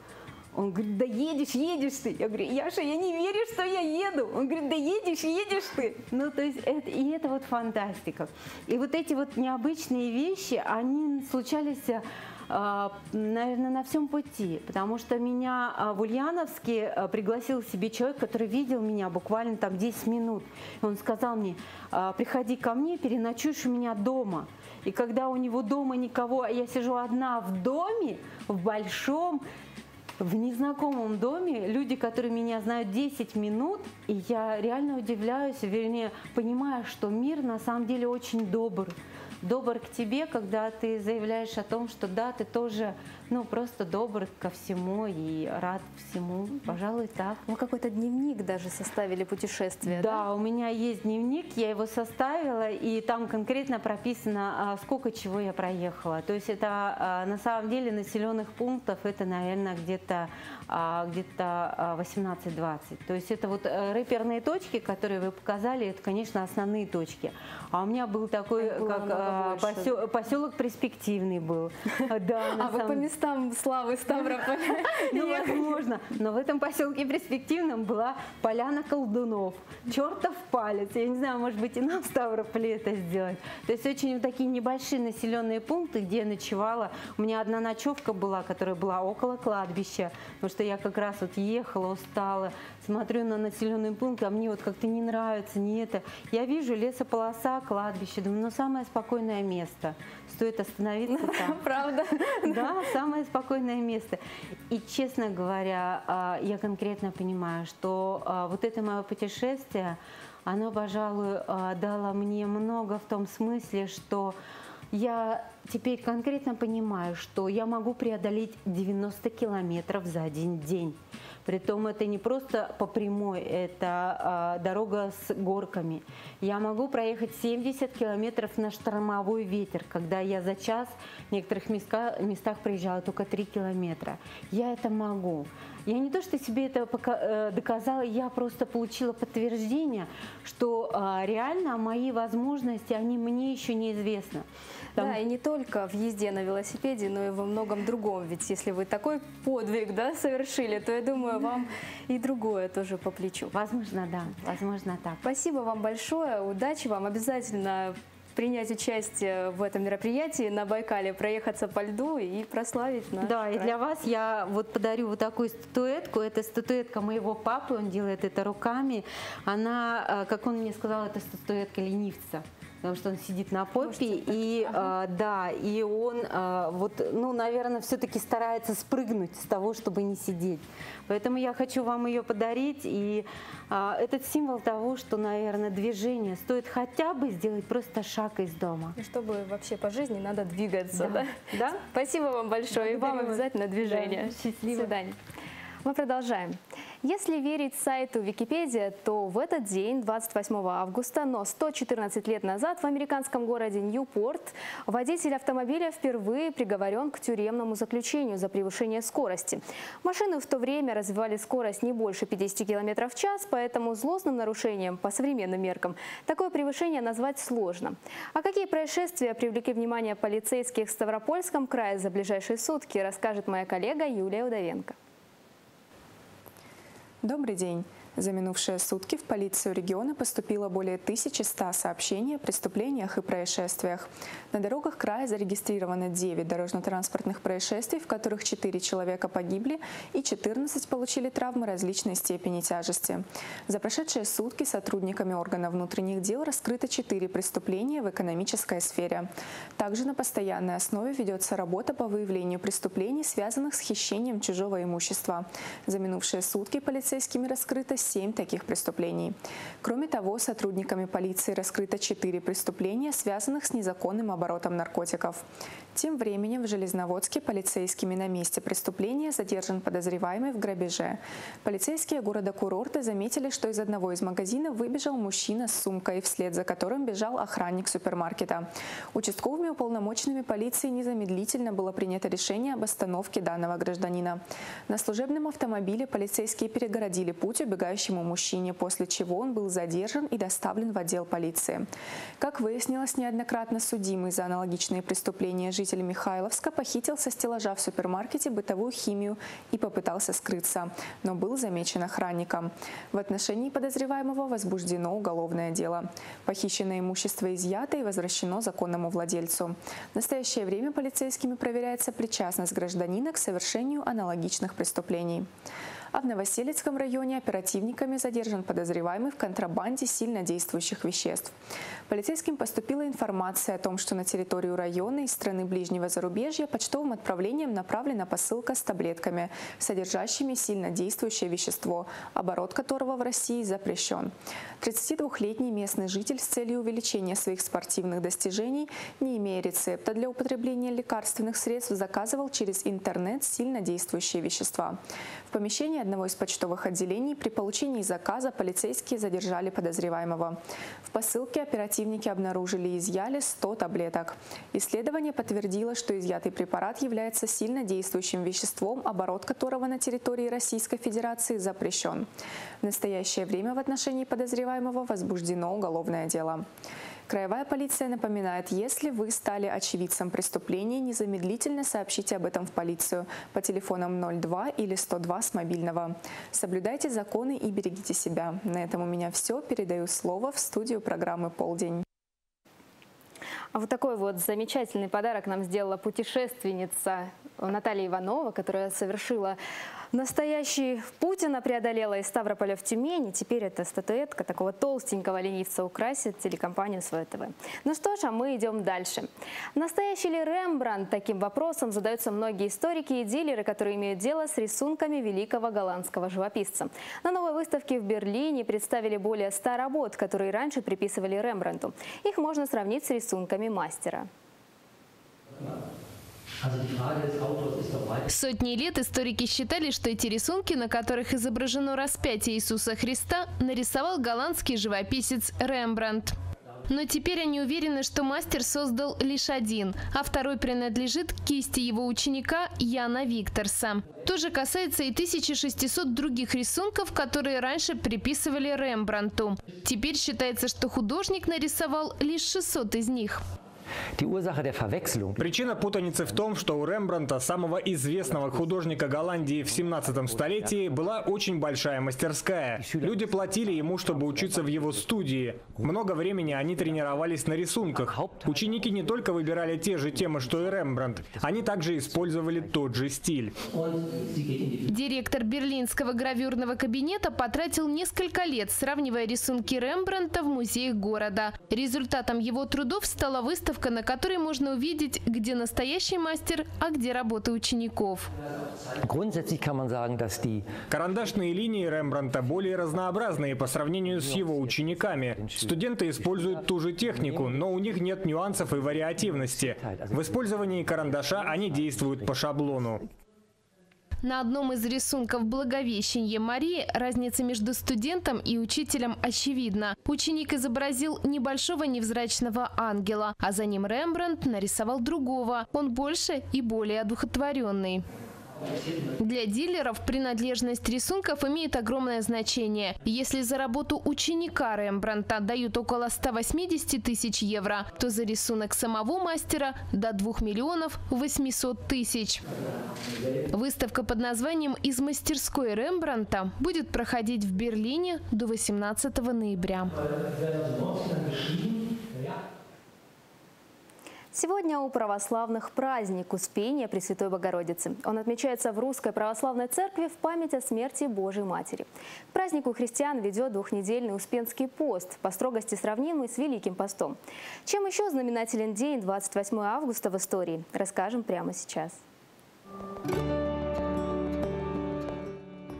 Он говорит, да едешь, едешь ты. Я говорю, Яша, я не верю, что я еду. Он говорит, да едешь, едешь ты. Ну, то есть, это, и это вот фантастика. И вот эти вот необычные вещи, они случались а, наверное, на всем пути, потому что меня а, в Ульяновске а, пригласил себе человек, который видел меня буквально там 10 минут. Он сказал мне, приходи ко мне, переночуешь у меня дома. И когда у него дома никого, а я сижу одна в доме, в большом, в незнакомом доме, люди, которые меня знают 10 минут, и я реально удивляюсь, вернее, понимаю, что мир на самом деле очень добр. Добр к тебе, когда ты заявляешь о том, что да, ты тоже, ну, просто добр ко всему и рад всему. Пожалуй, так. Вы какой-то дневник даже составили путешествия, да? Да, у меня есть дневник, я его составила, и там конкретно прописано, а, сколько чего я проехала. То есть это а, на самом деле населенных пунктов, это, наверное, где-то где-то а, 18-20. То есть это вот э, рэперные точки, которые вы показали, это, конечно, основные точки. А у меня был такой, как а, посё- поселок перспективный был. [LAUGHS] Да, А вы по самом- местам славы Ставрополя? [LAUGHS] ну, возможно. Но в этом поселке перспективном была поляна колдунов. Чертов палец. Я не знаю, может быть, и нам в Ставрополе это сделать. То есть очень такие небольшие населенные пункты, где я ночевала. У меня одна ночевка была, которая была около кладбища. Потому что я как раз вот ехала, устала, смотрю на населенный пункт, а мне вот как-то не нравится, не это. Я вижу лесополоса, кладбище. Думаю, ну самое спокойное место. Стоит остановиться [LAUGHS] там. Правда? Да, самое спокойное место. И, честно говоря, а, я конкретно понимаю, что а, вот это мое путешествие, оно, пожалуй, а, дало мне много в том смысле, что я теперь конкретно понимаю, что я могу преодолеть 90 километров за один день. Притом это не просто по прямой, это а, дорога с горками. Я могу проехать 70 километров на штормовой ветер, когда я за час в некоторых местах, местах проезжала только 3 километра. Я это могу. Я не то, что себе это пока, э, доказала, я просто получила подтверждение, что а, реально мои возможности, они мне еще неизвестны. Там- Да, и не только в езде на велосипеде, но и во многом другом. Ведь если вы такой подвиг да, совершили, то я думаю, вам и другое тоже по плечу. Возможно, да, возможно так. Спасибо вам большое, удачи вам. Обязательно принять участие в этом мероприятии на Байкале, проехаться по льду и прославить наш Да, и край. для вас я вот подарю вот такую статуэтку. Это статуэтка моего папы, он делает это руками. Она, э, как он мне сказал, это статуэтка ленивца. Потому что он сидит на попе, и э, да, и он э, вот, ну, наверное, все-таки старается спрыгнуть с того, чтобы не сидеть. Поэтому я хочу вам ее подарить, и э, этот символ того, что, наверное, движение стоит хотя бы сделать просто шаг из дома. И чтобы вообще по жизни надо двигаться. Да. Да? Да? Спасибо вам большое. И вам Благодарю обязательно движение. Да, счастливо. До свидания. Мы продолжаем. Если верить сайту Википедия, то в этот день, 28 августа, но 114 лет назад в американском городе Ньюпорт водитель автомобиля впервые приговорен к тюремному заключению за превышение скорости. Машины в то время развивали скорость не больше 50 км в час, поэтому злостным нарушением по современным меркам такое превышение назвать сложно. А какие происшествия привлекли внимание полицейских в Ставропольском крае за ближайшие сутки, расскажет моя коллега Юлия Удовенко. Добрый день. За минувшие сутки в полицию региона поступило более 1100 сообщений о преступлениях и происшествиях. На дорогах края зарегистрировано 9 дорожно-транспортных происшествий, в которых 4 человека погибли и 14 получили травмы различной степени тяжести. За прошедшие сутки сотрудниками органов внутренних дел раскрыто 4 преступления в экономической сфере. Также на постоянной основе ведется работа по выявлению преступлений, связанных с хищением чужого имущества. За минувшие сутки полицейскими раскрыто 7 таких преступлений. Кроме того, сотрудниками полиции раскрыто 4 преступления, связанных с незаконным оборотом наркотиков. Тем временем в Железноводске полицейскими на месте преступления задержан подозреваемый в грабеже. Полицейские города-курорта заметили, что из одного из магазинов выбежал мужчина с сумкой, вслед за которым бежал охранник супермаркета. Участковыми уполномоченными полиции незамедлительно было принято решение об остановке данного гражданина. На служебном автомобиле полицейские перегородили путь убегающему мужчине, после чего он был задержан и доставлен в отдел полиции. Как выяснилось, неоднократно судимый за аналогичные преступления житель Михайловска похитил со стеллажа в супермаркете бытовую химию и попытался скрыться, но был замечен охранником. В отношении подозреваемого возбуждено уголовное дело. Похищенное имущество изъято и возвращено законному владельцу. В настоящее время полицейскими проверяется причастность гражданина к совершению аналогичных преступлений. А в Новоселецком районе оперативниками задержан подозреваемый в контрабанде сильно действующих веществ. Полицейским поступила информация о том, что на территорию района из страны ближнего зарубежья почтовым отправлением направлена посылка с таблетками, содержащими сильно действующее вещество, оборот которого в России запрещен. 32-летний местный житель с целью увеличения своих спортивных достижений, не имея рецепта для употребления лекарственных средств, заказывал через интернет сильно действующие вещества. В помещении одного из почтовых отделений при получении заказа полицейские задержали подозреваемого. В посылке оперативники обнаружили и изъяли 100 таблеток. Исследование подтвердило, что изъятый препарат является сильно действующим веществом, оборот которого на территории Российской Федерации запрещен. В настоящее время в отношении подозреваемого возбуждено уголовное дело. Краевая полиция напоминает, если вы стали очевидцем преступления, незамедлительно сообщите об этом в полицию по телефонам 02 или 102 с мобильного. Соблюдайте законы и берегите себя. На этом у меня все. Передаю слово в студию программы «Полдень». А вот такой вот замечательный подарок нам сделала путешественница Наталья Иванова, которая совершила Настоящий путь она преодолела из Ставрополя в Тюмень, и теперь эта статуэтка такого толстенького ленивца украсит телекомпанию «Свое ТВ». Ну что ж, а мы идем дальше. Настоящий ли Рембрандт? Таким вопросом задаются многие историки и дилеры, которые имеют дело с рисунками великого голландского живописца. На новой выставке в Берлине представили более 100 работ, которые раньше приписывали Рембрандту. Их можно сравнить с рисунками мастера. Сотни лет историки считали, что эти рисунки, на которых изображено распятие Иисуса Христа, нарисовал голландский живописец Рембрандт. Но теперь они уверены, что мастер создал лишь один, а второй принадлежит кисти его ученика Яна Викторса. То же касается и 1600 других рисунков, которые раньше приписывали Рембрандту. Теперь считается, что художник нарисовал лишь 600 из них. Причина путаницы в том, что у Рембранта, самого известного художника Голландии в 17 столетии, была очень большая мастерская. Люди платили ему, чтобы учиться в его студии. Много времени они тренировались на рисунках. Ученики не только выбирали те же темы, что и Рембрандт, они также использовали тот же стиль. Директор берлинского гравюрного кабинета потратил несколько лет, сравнивая рисунки Рембрандта в музеях города. Результатом его трудов стала выставка выставка, на которой можно увидеть, где настоящий мастер, а где работы учеников. Карандашные линии Рембранта более разнообразные по сравнению с его учениками. Студенты используют ту же технику, но у них нет нюансов и вариативности. В использовании карандаша они действуют по шаблону. На одном из рисунков Благовещенье Марии разница между студентом и учителем очевидна. Ученик изобразил небольшого невзрачного ангела, а за ним Рембрандт нарисовал другого. Он больше и более одухотворенный. Для дилеров принадлежность рисунков имеет огромное значение. Если за работу ученика Рембранта дают около 180 тысяч евро, то за рисунок самого мастера до 2 миллионов 800 тысяч. Выставка под названием «Из мастерской Рембранта» будет проходить в Берлине до 18 ноября. Сегодня у православных праздник Успения Пресвятой Богородицы. Он отмечается в Русской Православной Церкви в память о смерти Божьей Матери. К празднику христиан ведет двухнедельный Успенский пост, по строгости сравнимый с Великим постом. Чем еще знаменателен день 28 августа в истории, расскажем прямо сейчас. Thank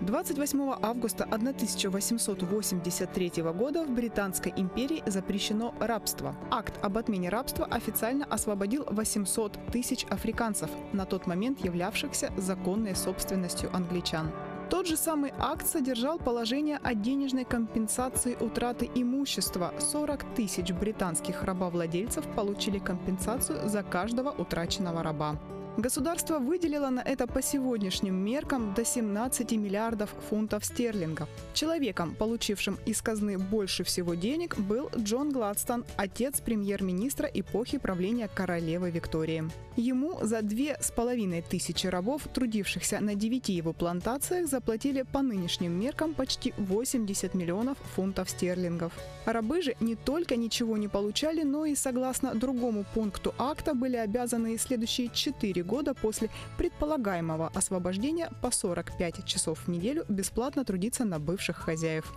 28 августа 1883 года в Британской империи запрещено рабство. Акт об отмене рабства официально освободил 800 тысяч африканцев, на тот момент являвшихся законной собственностью англичан. Тот же самый акт содержал положение о денежной компенсации утраты имущества. 40 тысяч британских рабовладельцев получили компенсацию за каждого утраченного раба. Государство выделило на это по сегодняшним меркам до 17 миллиардов фунтов стерлингов. Человеком, получившим из казны больше всего денег, был Джон Гладстон, отец премьер-министра эпохи правления королевы Виктории. Ему за две с половиной тысячи рабов, трудившихся на девяти его плантациях, заплатили по нынешним меркам почти 80 миллионов фунтов стерлингов. Рабы же не только ничего не получали, но и, согласно другому пункту акта, были обязаны следующие четыре года после предполагаемого освобождения по 45 часов в неделю бесплатно трудиться на бывших хозяев.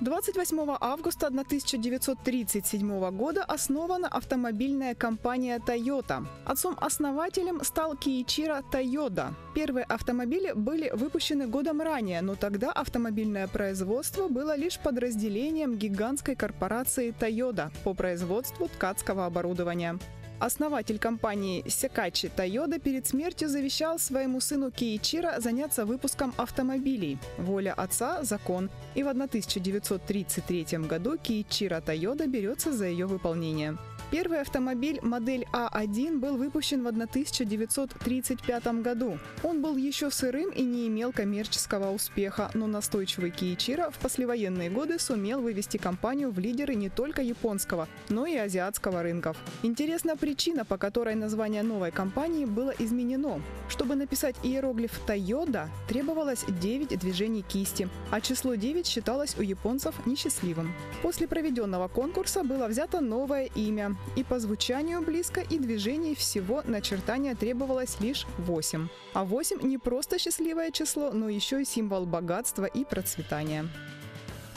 28 августа 1937 года основана автомобильная компания Toyota. Отцом-основателем стал Киичиро Тойода. Первые автомобили были выпущены годом ранее, но тогда автомобильное производство было лишь подразделением гигантской корпорации Toyota по производству ткацкого оборудования. Основатель компании Секачи Тойода перед смертью завещал своему сыну Киичиро заняться выпуском автомобилей. Воля отца – закон. И в 1933 году Киичиро Тойода берется за ее выполнение. Первый автомобиль модель А1 был выпущен в 1935 году. Он был еще сырым и не имел коммерческого успеха, но настойчивый Киичиро в послевоенные годы сумел вывести компанию в лидеры не только японского, но и азиатского рынков. Интересна причина, по которой название новой компании было изменено. Чтобы написать иероглиф «Тойода», требовалось 9 движений кисти, а число 9 считалось у японцев несчастливым. После проведенного конкурса было взято новое имя и по звучанию близко, и движений всего начертания требовалось лишь 8. А 8 не просто счастливое число, но еще и символ богатства и процветания.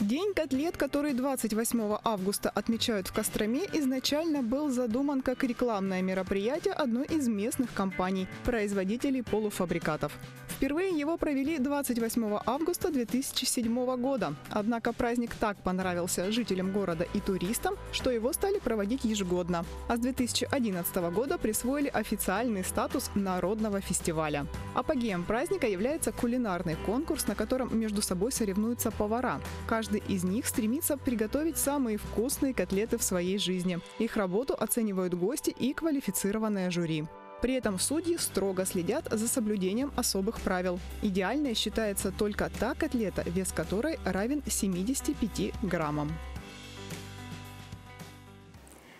День котлет, который 28 августа отмечают в Костроме, изначально был задуман как рекламное мероприятие одной из местных компаний, производителей полуфабрикатов. Впервые его провели 28 августа 2007 года. Однако праздник так понравился жителям города и туристам, что его стали проводить ежегодно. А с 2011 года присвоили официальный статус народного фестиваля. Апогеем праздника является кулинарный конкурс, на котором между собой соревнуются повара. Каждый из них стремится приготовить самые вкусные котлеты в своей жизни. Их работу оценивают гости и квалифицированное жюри. При этом судьи строго следят за соблюдением особых правил. Идеальной считается только та котлета, вес которой равен 75 граммам.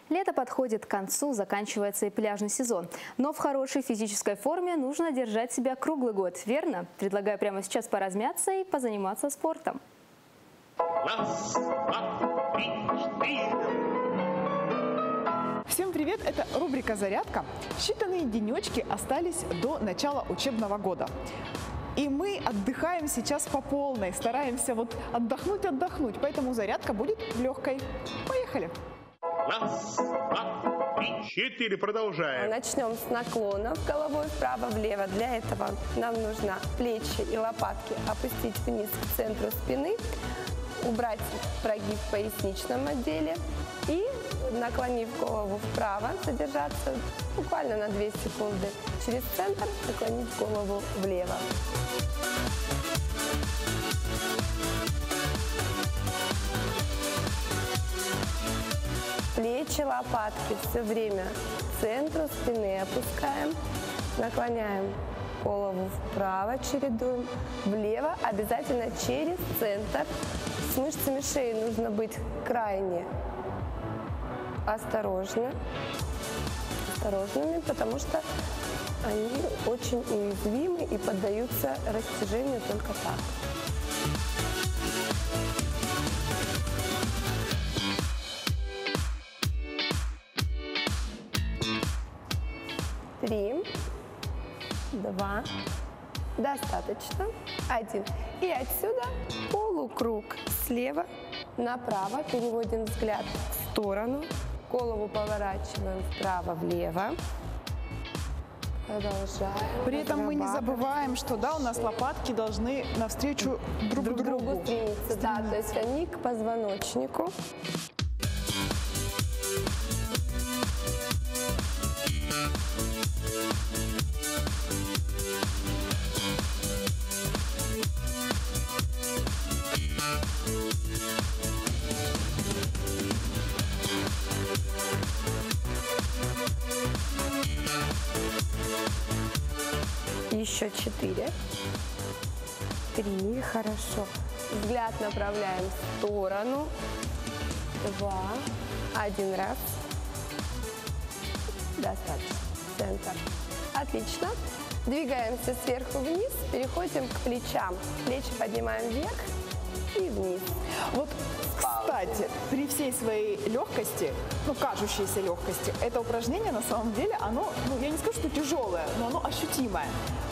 Лето подходит к концу, заканчивается и пляжный сезон. Но в хорошей физической форме нужно держать себя круглый год, верно? Предлагаю прямо сейчас поразмяться и позаниматься спортом. Раз, два, три, четыре. Всем привет! Это рубрика «Зарядка». Считанные денечки остались до начала учебного года. И мы отдыхаем сейчас по полной, стараемся вот отдохнуть-отдохнуть, поэтому зарядка будет легкой. Поехали! Раз, два, три, четыре. Продолжаем. Начнем с наклонов головой вправо-влево. Для этого нам нужно плечи и лопатки опустить вниз к центру спины, убрать прогиб в поясничном отделе и наклонив голову вправо, задержаться буквально на 2 секунды. Через центр наклонить голову влево. Плечи, лопатки все время к центру спины опускаем, наклоняем голову вправо, чередуем, влево обязательно через центр. Мышцами шеи нужно быть крайне осторожны, осторожными, потому что они очень уязвимы и поддаются растяжению только так. Три, два, достаточно, один. И отсюда полукруг слева направо, переводим взгляд в сторону, голову поворачиваем вправо-влево. Продолжаем. При этом мы не забываем, что да, у нас лопатки должны навстречу друг, друг другу. другу стремиться. Да, то есть они к позвоночнику. Еще четыре. Три, хорошо. Взгляд направляем в сторону. Два. Один раз. Достаточно. Центр. Отлично. Двигаемся сверху вниз, переходим к плечам. Плечи поднимаем вверх и вниз. Вот, кстати, при всей своей легкости, ну, кажущейся легкости, это упражнение на самом деле, оно, ну, я не скажу, что тяжелое, но оно ощутимое.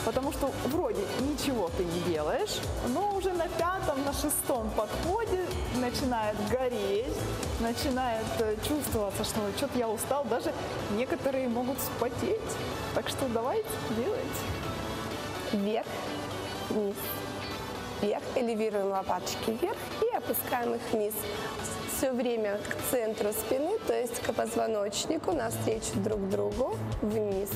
Потому что вроде ничего ты не делаешь, но уже на пятом, на шестом подходе начинает гореть, начинает э, чувствоваться, что что-то я устал, даже некоторые могут спотеть. Так что давайте, делайте. Вверх, вниз. Вверх, элевируем лопаточки вверх и опускаем их вниз. Все время к центру спины, то есть к позвоночнику, навстречу друг другу, вниз.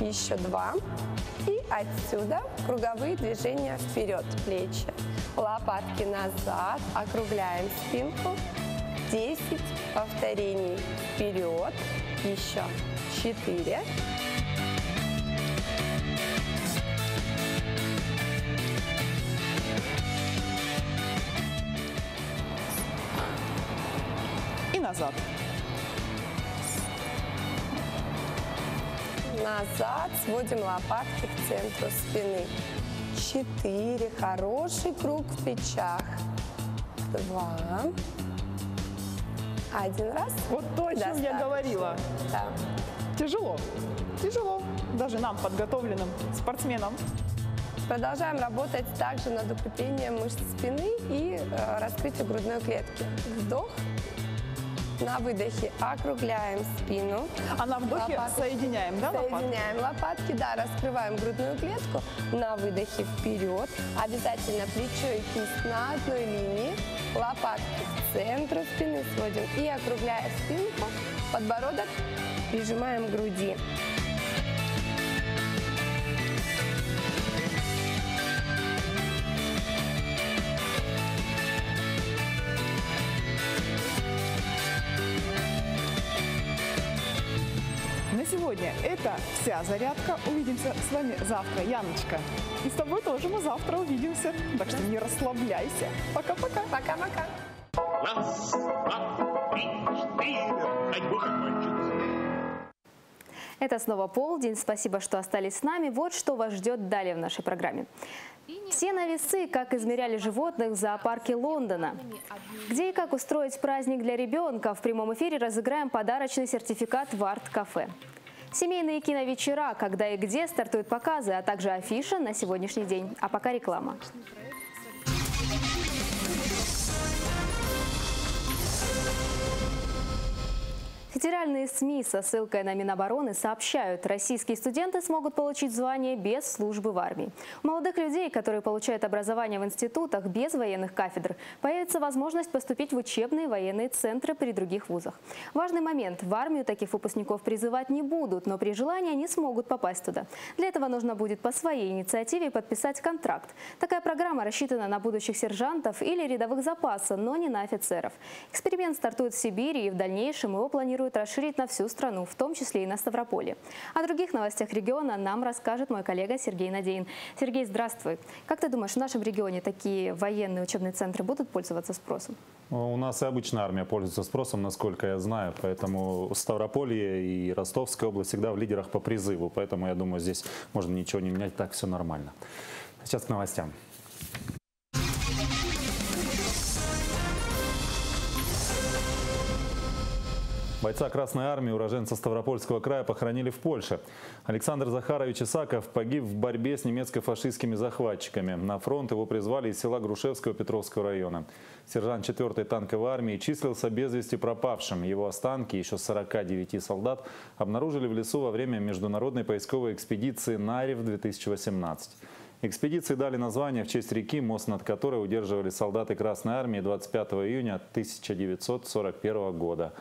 Еще два. Отсюда круговые движения вперед, плечи. Лопатки назад, округляем спинку. 10 повторений вперед. Еще 4. И назад. Назад сводим лопатки к центру спины. Четыре. Хороший круг в плечах. Два. Один раз. Вот то, о чем я Достаточно. говорила. Да. Тяжело. Тяжело. Даже нам, подготовленным спортсменам. Продолжаем работать также над укреплением мышц спины и э, раскрытием грудной клетки. Вдох. На выдохе округляем спину. А на вдохе Лопатки. соединяем, да, лопатки? Соединяем лопатки, да, раскрываем грудную клетку. На выдохе вперед. Обязательно плечо и кисть на одной линии. Лопатки к центру спины сводим. И округляя спинку, подбородок прижимаем к груди. Сегодня это вся зарядка. Увидимся с вами завтра, Яночка. И с тобой тоже мы завтра увидимся. Так что не расслабляйся. Пока-пока. Пока-пока. Раз, два, три, четыре. Ходьбу закончится. Это снова полдень. Спасибо, что остались с нами. Вот что вас ждет далее в нашей программе. Все на весы, как измеряли животных в зоопарке Лондона. Где и как устроить праздник для ребенка, в прямом эфире разыграем подарочный сертификат в арт-кафе. Семейные киновечера, когда и где стартуют показы, а также афиша на сегодняшний день. А пока реклама. Федеральные СМИ со ссылкой на Минобороны сообщают, российские студенты смогут получить звание без службы в армии. У молодых людей, которые получают образование в институтах без военных кафедр, появится возможность поступить в учебные военные центры при других вузах. Важный момент. В армию таких выпускников призывать не будут, но при желании они смогут попасть туда. Для этого нужно будет по своей инициативе подписать контракт. Такая программа рассчитана на будущих сержантов или рядовых запаса, но не на офицеров. Эксперимент стартует в Сибири и в дальнейшем его планируют расширить на всю страну, в том числе и на Ставрополе. О других новостях региона нам расскажет мой коллега Сергей Надеин. Сергей, здравствуй. Как ты думаешь, в нашем регионе такие военные учебные центры будут пользоваться спросом? У нас и обычная армия пользуется спросом, насколько я знаю, поэтому Ставрополье и Ростовская область всегда в лидерах по призыву, поэтому я думаю, здесь можно ничего не менять, так все нормально. Сейчас к новостям. Бойца Красной Армии, уроженца Ставропольского края, похоронили в Польше. Александр Захарович Исаков погиб в борьбе с немецко-фашистскими захватчиками. На фронт его призвали из села Грушевского Петровского района. Сержант 4-й танковой армии числился без вести пропавшим. Его останки, еще 49 солдат, обнаружили в лесу во время международной поисковой экспедиции «Нарев-2018». Экспедиции дали название в честь реки, мост над которой удерживали солдаты Красной Армии 25 июня 1941 года.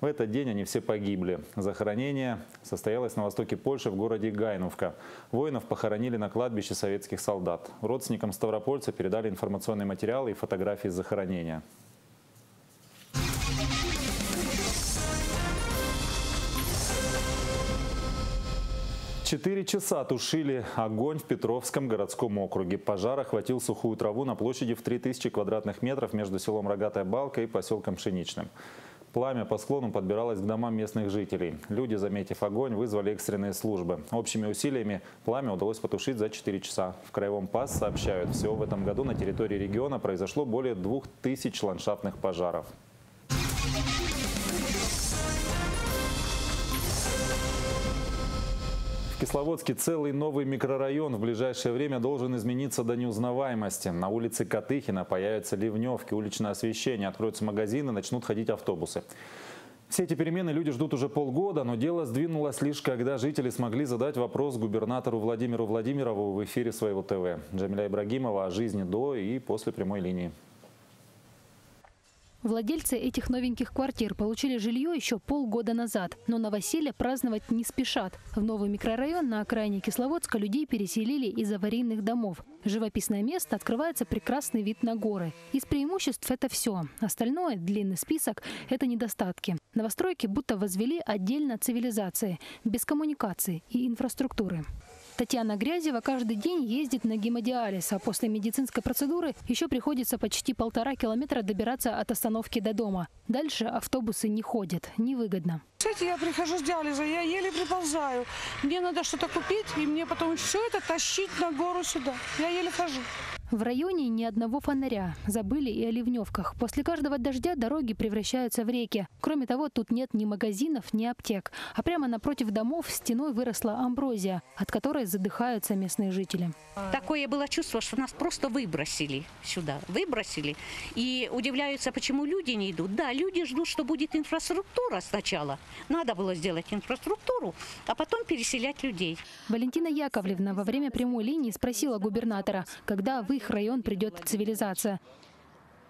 В этот день они все погибли. Захоронение состоялось на востоке Польши в городе Гайнувка. Воинов похоронили на кладбище советских солдат. Родственникам Ставропольца передали информационные материалы и фотографии захоронения. Четыре часа тушили огонь в Петровском городском округе. Пожар охватил сухую траву на площади в 3000 квадратных метров между селом Рогатая Балка и поселком Пшеничным. Пламя по склону подбиралось к домам местных жителей. Люди, заметив огонь, вызвали экстренные службы. Общими усилиями пламя удалось потушить за 4 часа. В Краевом ПАС сообщают, всего в этом году на территории региона произошло более 2000 ландшафтных пожаров. В Кисловодске целый новый микрорайон в ближайшее время должен измениться до неузнаваемости. На улице Катыхина появятся ливневки, уличное освещение, откроются магазины, начнут ходить автобусы. Все эти перемены люди ждут уже полгода, но дело сдвинулось лишь когда жители смогли задать вопрос губернатору Владимиру Владимирову в эфире своего ТВ. Джамиля Ибрагимова о жизни до и после прямой линии. Владельцы этих новеньких квартир получили жилье еще полгода назад, но новоселье праздновать не спешат. В новый микрорайон на окраине Кисловодска людей переселили из аварийных домов. Живописное место открывается прекрасный вид на горы. Из преимуществ это все. Остальное, длинный список, это недостатки. Новостройки будто возвели отдельно цивилизации, без коммуникаций и инфраструктуры. Татьяна Грязева каждый день ездит на гемодиализ, а после медицинской процедуры еще приходится почти полтора километра добираться от остановки до дома. Дальше автобусы не ходят, невыгодно. Кстати, я прихожу с диализа, я еле приползаю. Мне надо что-то купить, и мне потом все это тащить на гору сюда. Я еле хожу. В районе ни одного фонаря. Забыли и о ливневках. После каждого дождя дороги превращаются в реки. Кроме того, тут нет ни магазинов, ни аптек. А прямо напротив домов стеной выросла амброзия, от которой задыхаются местные жители. Такое было чувство, что нас просто выбросили сюда. Выбросили. И удивляются, почему люди не идут. Да, люди ждут, что будет инфраструктура сначала. Надо было сделать инфраструктуру, а потом переселять людей. Валентина Яковлевна во время прямой линии спросила губернатора, когда вы их район придет цивилизация.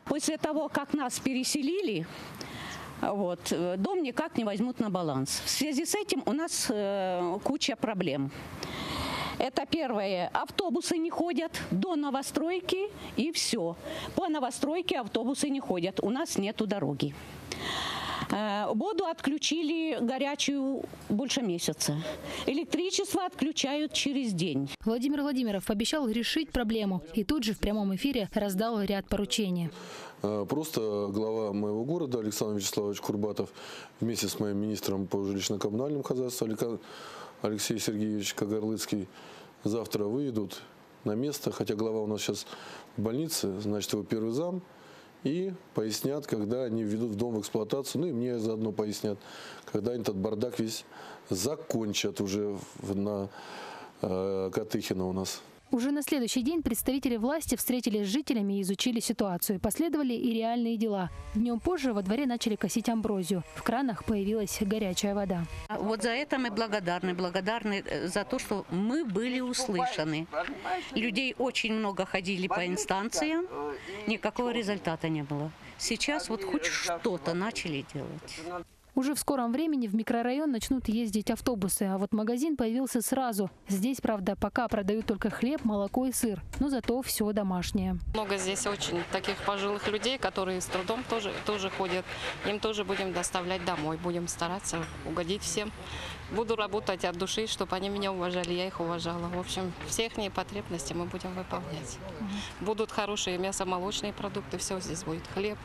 После того, как нас переселили, вот, дом никак не возьмут на баланс. В связи с этим у нас э, куча проблем. Это первое. Автобусы не ходят до новостройки и все. По новостройке автобусы не ходят. У нас нету дороги. Э, воду отключили горячую больше месяца. Электричество отключают через день. Владимир Владимиров обещал решить проблему и тут же в прямом эфире раздал ряд поручений. Э, просто глава моего города Александр Вячеславович Курбатов вместе с моим министром по жилищно-коммунальному хозяйству Алексей Сергеевич Кагарлыцкий завтра выйдут на место, хотя глава у нас сейчас в больнице, значит его первый зам – и пояснят, когда они введут в дом в эксплуатацию, ну и мне заодно пояснят, когда они этот бардак весь закончат уже на э, Катыхина у нас. Уже на следующий день представители власти встретились с жителями и изучили ситуацию. Последовали и реальные дела. Днем позже во дворе начали косить амброзию. В кранах появилась горячая вода. Вот за это мы благодарны. Благодарны э, за то, что мы были услышаны. Людей очень много ходили по инстанциям, никакого результата не было. Сейчас вот хоть что-то начали делать. Уже в скором времени в микрорайон начнут ездить автобусы, а вот магазин появился сразу. Здесь, правда, пока продают только хлеб, молоко и сыр, но зато все домашнее. Много здесь очень таких пожилых людей, которые с трудом тоже, тоже ходят. Им тоже будем доставлять домой, будем стараться угодить всем. Буду работать от души, чтобы они меня уважали, я их уважала. В общем, все их потребности мы будем выполнять. Будут хорошие мясо-молочные продукты, все здесь будет, хлеб,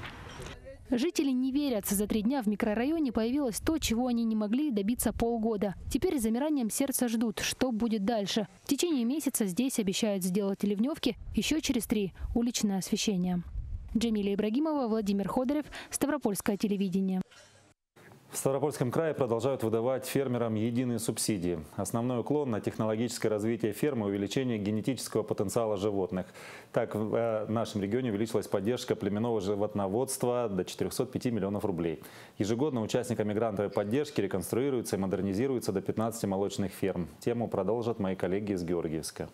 Жители не верят. За три дня в микрорайоне появилось то, чего они не могли добиться полгода. Теперь с замиранием сердца ждут, что будет дальше. В течение месяца здесь обещают сделать ливневки, еще через три – уличное освещение. Джамиля Ибрагимова, Владимир Ходорев, Ставропольское телевидение. В Ставропольском крае продолжают выдавать фермерам единые субсидии. Основной уклон на технологическое развитие фермы увеличение генетического потенциала животных. Так, в э, нашем регионе увеличилась поддержка племенного животноводства до 405 миллионов рублей. Ежегодно участниками грантовой поддержки реконструируются и модернизируются до 15 молочных ферм. Тему продолжат мои коллеги из Георгиевска.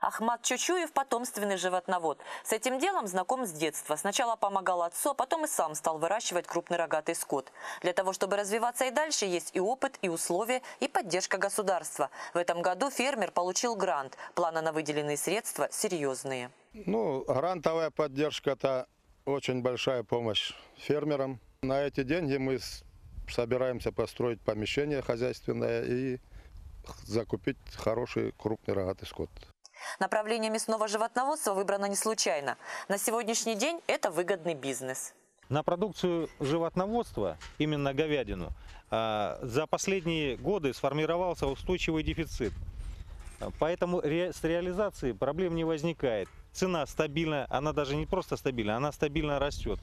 Ахмат Чучуев – потомственный животновод. С этим делом знаком с детства. Сначала помогал отцу, а потом и сам стал выращивать крупный рогатый скот. Для того, чтобы развиваться и дальше, есть и опыт, и условия, и поддержка государства. В этом году фермер получил грант. Планы на выделенные средства серьезные. Ну, грантовая поддержка – это очень большая помощь фермерам. На эти деньги мы собираемся построить помещение хозяйственное и закупить хороший крупный рогатый скот. Направление мясного животноводства выбрано не случайно. На сегодняшний день это выгодный бизнес. На продукцию животноводства, именно говядину, а, за последние годы сформировался устойчивый дефицит. Поэтому с реализацией проблем не возникает. Цена стабильна, она даже не просто стабильна, она стабильно растет.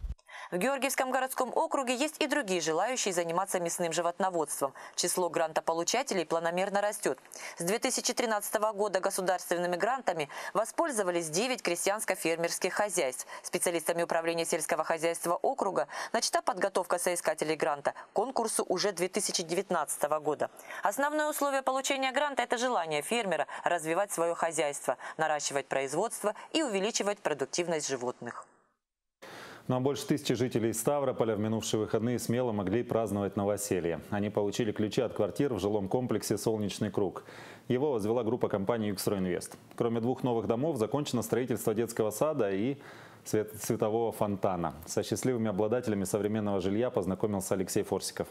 В Георгиевском городском округе есть и другие желающие заниматься мясным животноводством. Число грантополучателей планомерно растет. С 2013 года государственными грантами воспользовались 9 крестьянско-фермерских хозяйств. Специалистами управления сельского хозяйства округа начата подготовка соискателей гранта к конкурсу уже 2019 года. Основное условие получения гранта – это желание фермера развивать свое хозяйство, наращивать производство и увеличивать продуктивность животных. Ну а больше тысячи жителей Ставрополя в минувшие выходные смело могли праздновать новоселье. Они получили ключи от квартир в жилом комплексе «Солнечный круг». Его возвела группа компании «Югстройинвест». Кроме двух новых домов, закончено строительство детского сада и светового фонтана. Со счастливыми обладателями современного жилья познакомился Алексей Форсиков.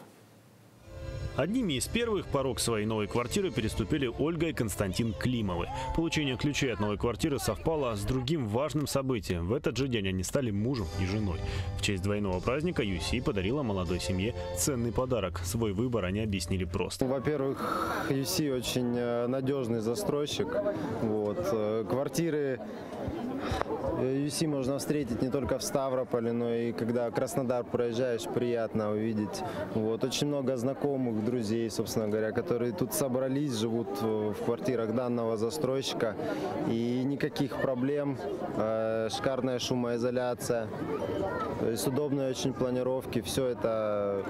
Одними из первых порог своей новой квартиры переступили Ольга и Константин Климовы. Получение ключей от новой квартиры совпало с другим важным событием. В этот же день они стали мужем и женой. В честь двойного праздника Юси подарила молодой семье ценный подарок. Свой выбор они объяснили просто. Во-первых, Юси очень э, надежный застройщик. Вот. Э, квартиры UC э, можно встретить не только в Ставрополе, но и когда Краснодар проезжаешь, приятно увидеть. Вот. Очень много знакомых, друзей, собственно говоря, которые тут собрались, живут в квартирах данного застройщика. И никаких проблем, э, шикарная шумоизоляция, то есть удобные очень планировки. Все это,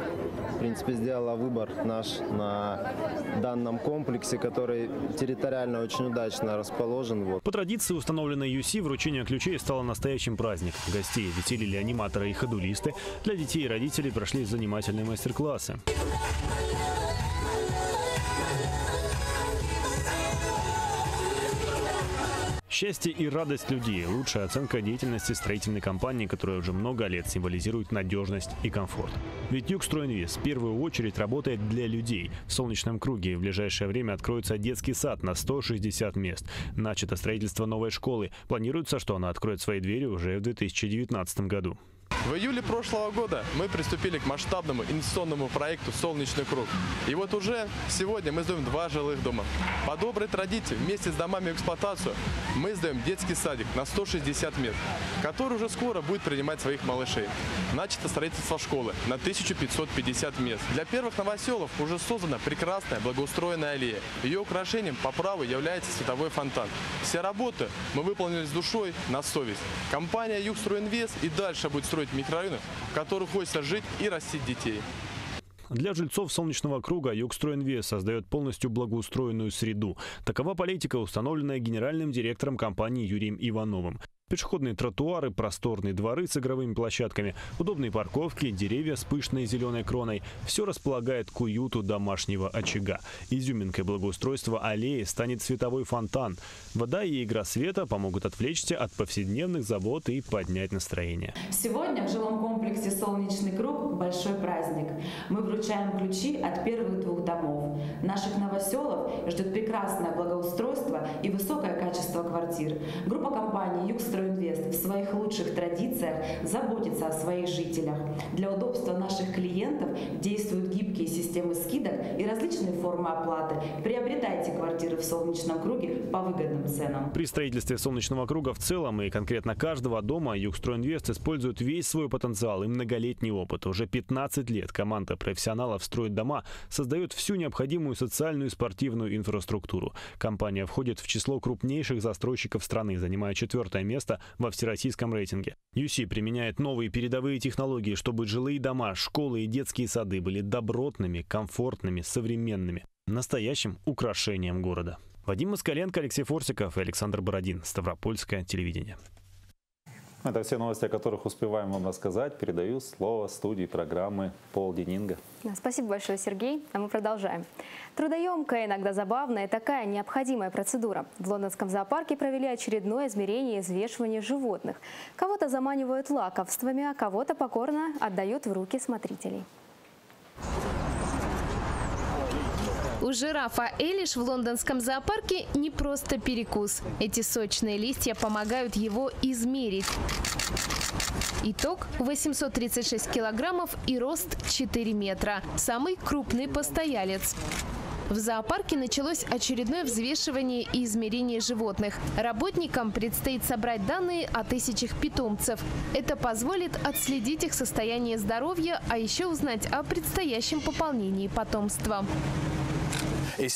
в принципе, сделало выбор наш на данном комплексе, который территориально очень удачно расположен. Вот. По традиции, установленной UC, вручение ключей стало настоящим праздником. Гостей веселили аниматоры и ходулисты. Для детей и родителей прошли занимательные мастер-классы. Счастье и радость людей – лучшая оценка деятельности строительной компании, которая уже много лет символизирует надежность и комфорт. Ведь Югстройинвест в первую очередь работает для людей. В Солнечном круге в ближайшее время откроется детский сад на 160 мест. Начато строительство новой школы. Планируется, что она откроет свои двери уже в 2019 году. В июле прошлого года мы приступили к масштабному инвестиционному проекту «Солнечный круг». И вот уже сегодня мы сдаем два жилых дома. По доброй традиции, вместе с домами в эксплуатацию, мы сдаем детский садик на 160 мест, который уже скоро будет принимать своих малышей. Начато строительство школы на 1550 мест. Для первых новоселов уже создана прекрасная благоустроенная аллея. Ее украшением по праву является световой фонтан. Все работы мы выполнили с душой на совесть. Компания «Югстройинвест» и дальше будет строить микрорайонов, в которых хочется жить и растить детей. Для жильцов Солнечного круга Югстройинвест создает полностью благоустроенную среду. Такова политика, установленная генеральным директором компании Юрием Ивановым. Пешеходные тротуары, просторные дворы с игровыми площадками, удобные парковки, деревья с пышной зеленой кроной – все располагает к уюту домашнего очага. Изюминкой благоустройства аллеи станет световой фонтан. Вода и игра света помогут отвлечься от повседневных забот и поднять настроение. Сегодня в жилом комплексе «Солнечный круг» большой праздник. Мы вручаем ключи от первых двух домов. Наших новоселов ждет прекрасное благоустройство и высокое качество квартир. Группа компаний «Югстрой» «Стройинвест» в своих лучших традициях заботится о своих жителях. Для удобства наших клиентов действуют гибкие системы скидок и различные формы оплаты. Приобретайте квартиры в «Солнечном круге» по выгодным ценам. При строительстве «Солнечного круга» в целом и конкретно каждого дома «Югстройинвест» использует весь свой потенциал и многолетний опыт. Уже 15 лет команда профессионалов строит дома, создает всю необходимую социальную и спортивную инфраструктуру. Компания входит в число крупнейших застройщиков страны, занимая четвертое место место во всероссийском рейтинге. UC применяет новые передовые технологии, чтобы жилые дома, школы и детские сады были добротными, комфортными, современными, настоящим украшением города. Вадим Москаленко, Алексей Форсиков и Александр Бородин. Ставропольское телевидение. Это все новости, о которых успеваем вам рассказать. Передаю слово студии программы «Полдень Инга». Спасибо большое, Сергей. А мы продолжаем. Трудоемкая, иногда забавная, такая необходимая процедура. В лондонском зоопарке провели очередное измерение и взвешивание животных. Кого-то заманивают лаковствами, а кого-то покорно отдают в руки смотрителей. У жирафа Элиш в лондонском зоопарке не просто перекус. Эти сочные листья помогают его измерить. Итог – 836 килограммов и рост 4 метра. Самый крупный постоялец. В зоопарке началось очередное взвешивание и измерение животных. Работникам предстоит собрать данные о тысячах питомцев. Это позволит отследить их состояние здоровья, а еще узнать о предстоящем пополнении потомства.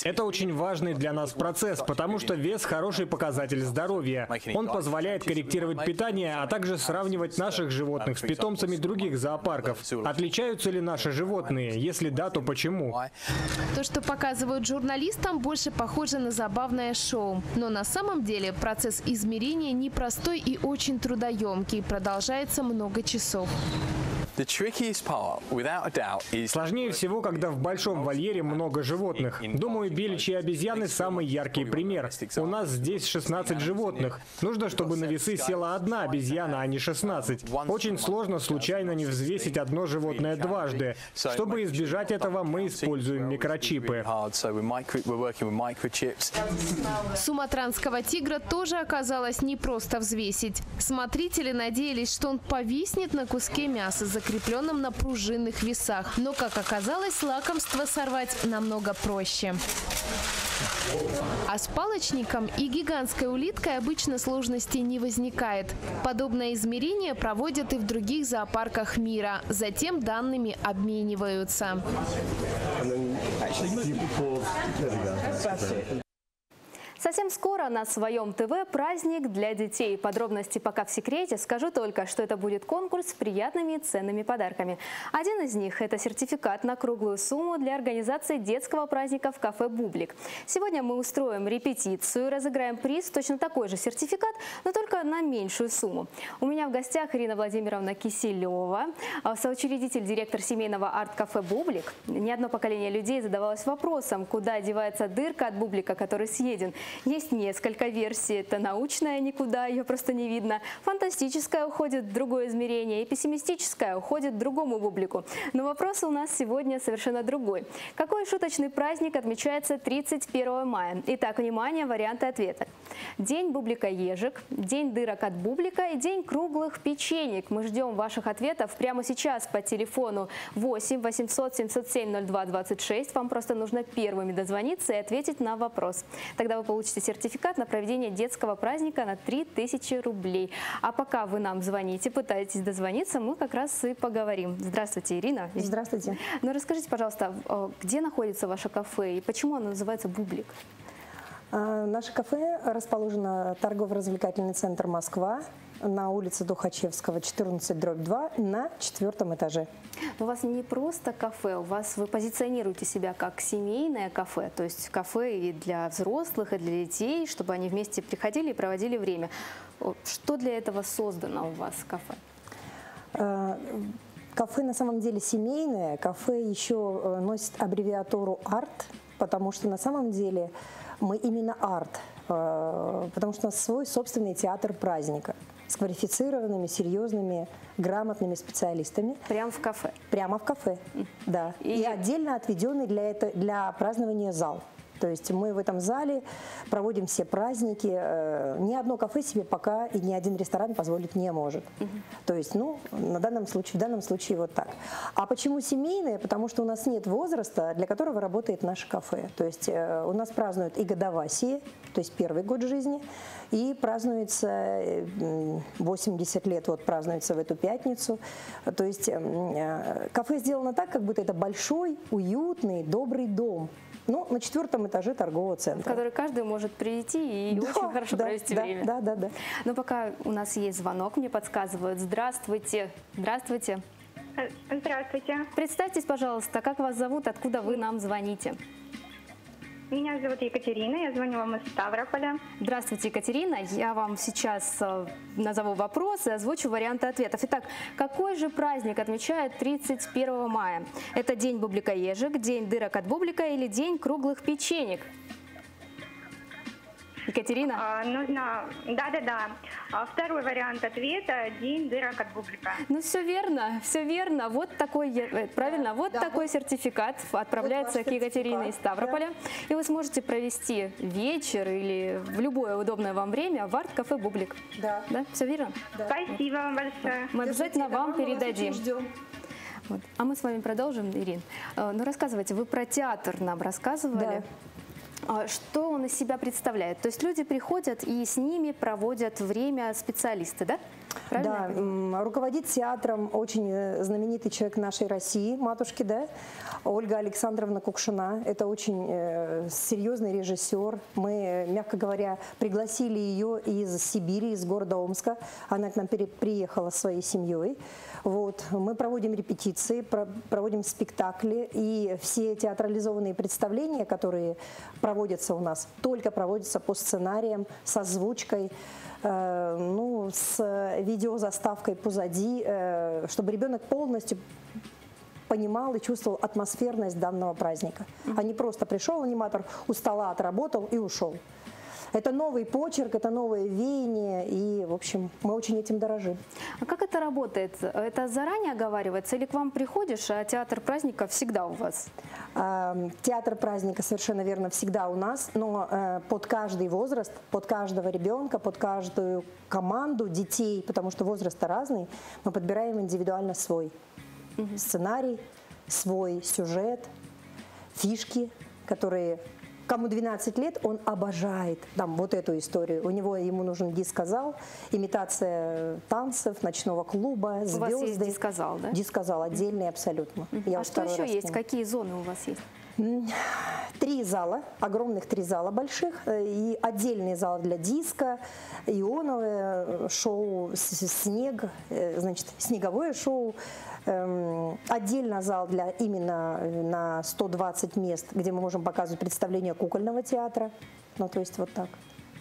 Это очень важный для нас процесс, потому что вес – хороший показатель здоровья. Он позволяет корректировать питание, а также сравнивать наших животных с питомцами других зоопарков. Отличаются ли наши животные? Если да, то почему? То, что показывают журналистам, больше похоже на забавное шоу. Но на самом деле процесс измерения непростой и очень трудоемкий. Продолжается много часов. Сложнее всего, когда в большом вольере много животных. Думаю, беличьи обезьяны – самый яркий пример. У нас здесь 16 животных. Нужно, чтобы на весы села одна обезьяна, а не 16. Очень сложно случайно не взвесить одно животное дважды. Чтобы избежать этого, мы используем микрочипы. Суматранского тигра тоже оказалось непросто взвесить. Смотрители надеялись, что он повиснет на куске мяса, закрепленном на пружинных весах. Но, как оказалось, лакомство сорвать намного проще. А с палочником и гигантской улиткой обычно сложностей не возникает. Подобное измерение проводят и в других зоопарках мира. Затем данными обмениваются. Совсем скоро на своем ТВ праздник для детей. Подробности пока в секрете. Скажу только, что это будет конкурс с приятными ценными подарками. Один из них – это сертификат на круглую сумму для организации детского праздника в кафе «Бублик». Сегодня мы устроим репетицию, разыграем приз, точно такой же сертификат, но только на меньшую сумму. У меня в гостях Ирина Владимировна Киселева, соучредитель, директор семейного арт-кафе «Бублик». Ни одно поколение людей задавалось вопросом, куда девается дырка от бублика, который съеден – Есть несколько версий. Это научная, никуда ее просто не видно. Фантастическая уходит в другое измерение. И пессимистическая уходит другому бублику. Но вопрос у нас сегодня совершенно другой. Какой шуточный праздник отмечается 31 мая? Итак, внимание, варианты ответа. День бублика ежик, день дырок от бублика и день круглых печенек. Мы ждем ваших ответов прямо сейчас по телефону 8 800 707 02 26. Вам просто нужно первыми дозвониться и ответить на вопрос. Тогда вы получите сертификат на проведение детского праздника на 3000 рублей. А пока вы нам звоните, пытаетесь дозвониться, мы как раз и поговорим. Здравствуйте, Ирина. Здравствуйте. Ну расскажите, пожалуйста, э, где находится ваше кафе и почему оно называется «Бублик»? А, Наше кафе расположено торгово-развлекательный центр «Москва» на улице Тухачевского, 14, дробь 2, на четвертом этаже. У вас не просто кафе, у вас вы позиционируете себя как семейное кафе, то есть кафе и для взрослых, и для детей, чтобы они вместе приходили и проводили время. Что для этого создано у вас кафе? А, Кафе на самом деле семейное, кафе еще э, носит аббревиатуру «арт», потому что на самом деле мы именно арт, э, потому что у нас свой собственный театр праздника с квалифицированными, серьезными, грамотными специалистами. Прямо в кафе? Прямо в кафе, да. И, отдельно отведенный для, это, для празднования зал. То есть мы в этом зале проводим все праздники. Э, Ни одно кафе себе пока и ни один ресторан позволить не может. То есть, ну, на данном случае, в данном случае вот так. А почему семейное? Потому что у нас нет возраста, для которого работает наше кафе. То есть э, у нас празднуют и годовасие, то есть первый год жизни, и празднуется э, м, 80 лет, вот празднуется в эту пятницу. То есть э, кафе сделано так, как будто это большой, уютный, добрый дом. Ну, на четвертом этаже торгового В центра. который каждый может прийти и [LAUGHS] Да, очень хорошо да, провести да, время. Да, да, да. Но пока у нас есть звонок, мне подсказывают. Здравствуйте. Здравствуйте. Здравствуйте. Представьтесь, пожалуйста, как вас зовут, откуда вы нам звоните? Меня зовут Екатерина, я звоню вам из Ставрополя. Здравствуйте, Екатерина. Я вам сейчас э, назову вопросы озвучу варианты ответов. Итак, какой же праздник отмечают 31 мая? Это день бублика-ежик, день дырок от бублика или день круглых печенек? Екатерина? А, нужно... Да-да-да. А Второй вариант ответа – день дырок от бублика. Ну все верно, все верно. Вот такой, э, правильно, вот такой сертификат отправляется ваш к Екатерине из Ставрополя. И вы сможете провести вечер или в любое удобное вам время в арт-кафе «Бублик». Да. Да, все верно? Спасибо вам большое. Мы обязательно вам передадим. ждем. Вот. А мы с вами продолжим, Ирин. Э, Ну, рассказывайте, вы про театр нам рассказывали. А Что он из себя представляет? То есть люди приходят и с ними проводят время специалисты, да? Правильно Да, руководит театром очень э, знаменитый человек нашей России, матушки, да, Ольга Александровна Кукшина. Это очень э, серьезный режиссер. Мы, э, мягко говоря, пригласили ее из Сибири, из города Омска. Она к нам приехала со своей семьей. Вот. Мы проводим репетиции, про- проводим спектакли, и все театрализованные представления, которые проводятся у нас, только проводятся по сценариям, с озвучкой, ну, с видеозаставкой позади, э, чтобы ребенок полностью понимал и чувствовал атмосферность данного праздника. А не просто пришел аниматор, у стола отработал и ушел. Это новый почерк, это новое веяние, и, в общем, мы очень этим дорожим. А как это работает? Это заранее оговаривается или к вам приходишь, а театр праздника всегда у вас? Театр праздника совершенно верно всегда у нас, но э, под каждый возраст, под каждого ребенка, под каждую команду детей, потому что возраст разный, мы подбираем индивидуально свой сценарий, свой сюжет, фишки, которые Кому 12 лет, он обожает там, вот эту историю. У него ему нужен дисказал, имитация танцев, ночного клуба, звезды. У вас есть дисказал, да? Дисказал отдельный абсолютно. Я а что еще есть? нему. Какие зоны у вас есть? Три зала, огромных три зала больших, э, и отдельный зал для диска, ионовое э, шоу, снег, э, значит, снеговое шоу, отдельно зал для именно э, на 120 мест, где мы можем показывать представление кукольного театра, ну то есть вот так.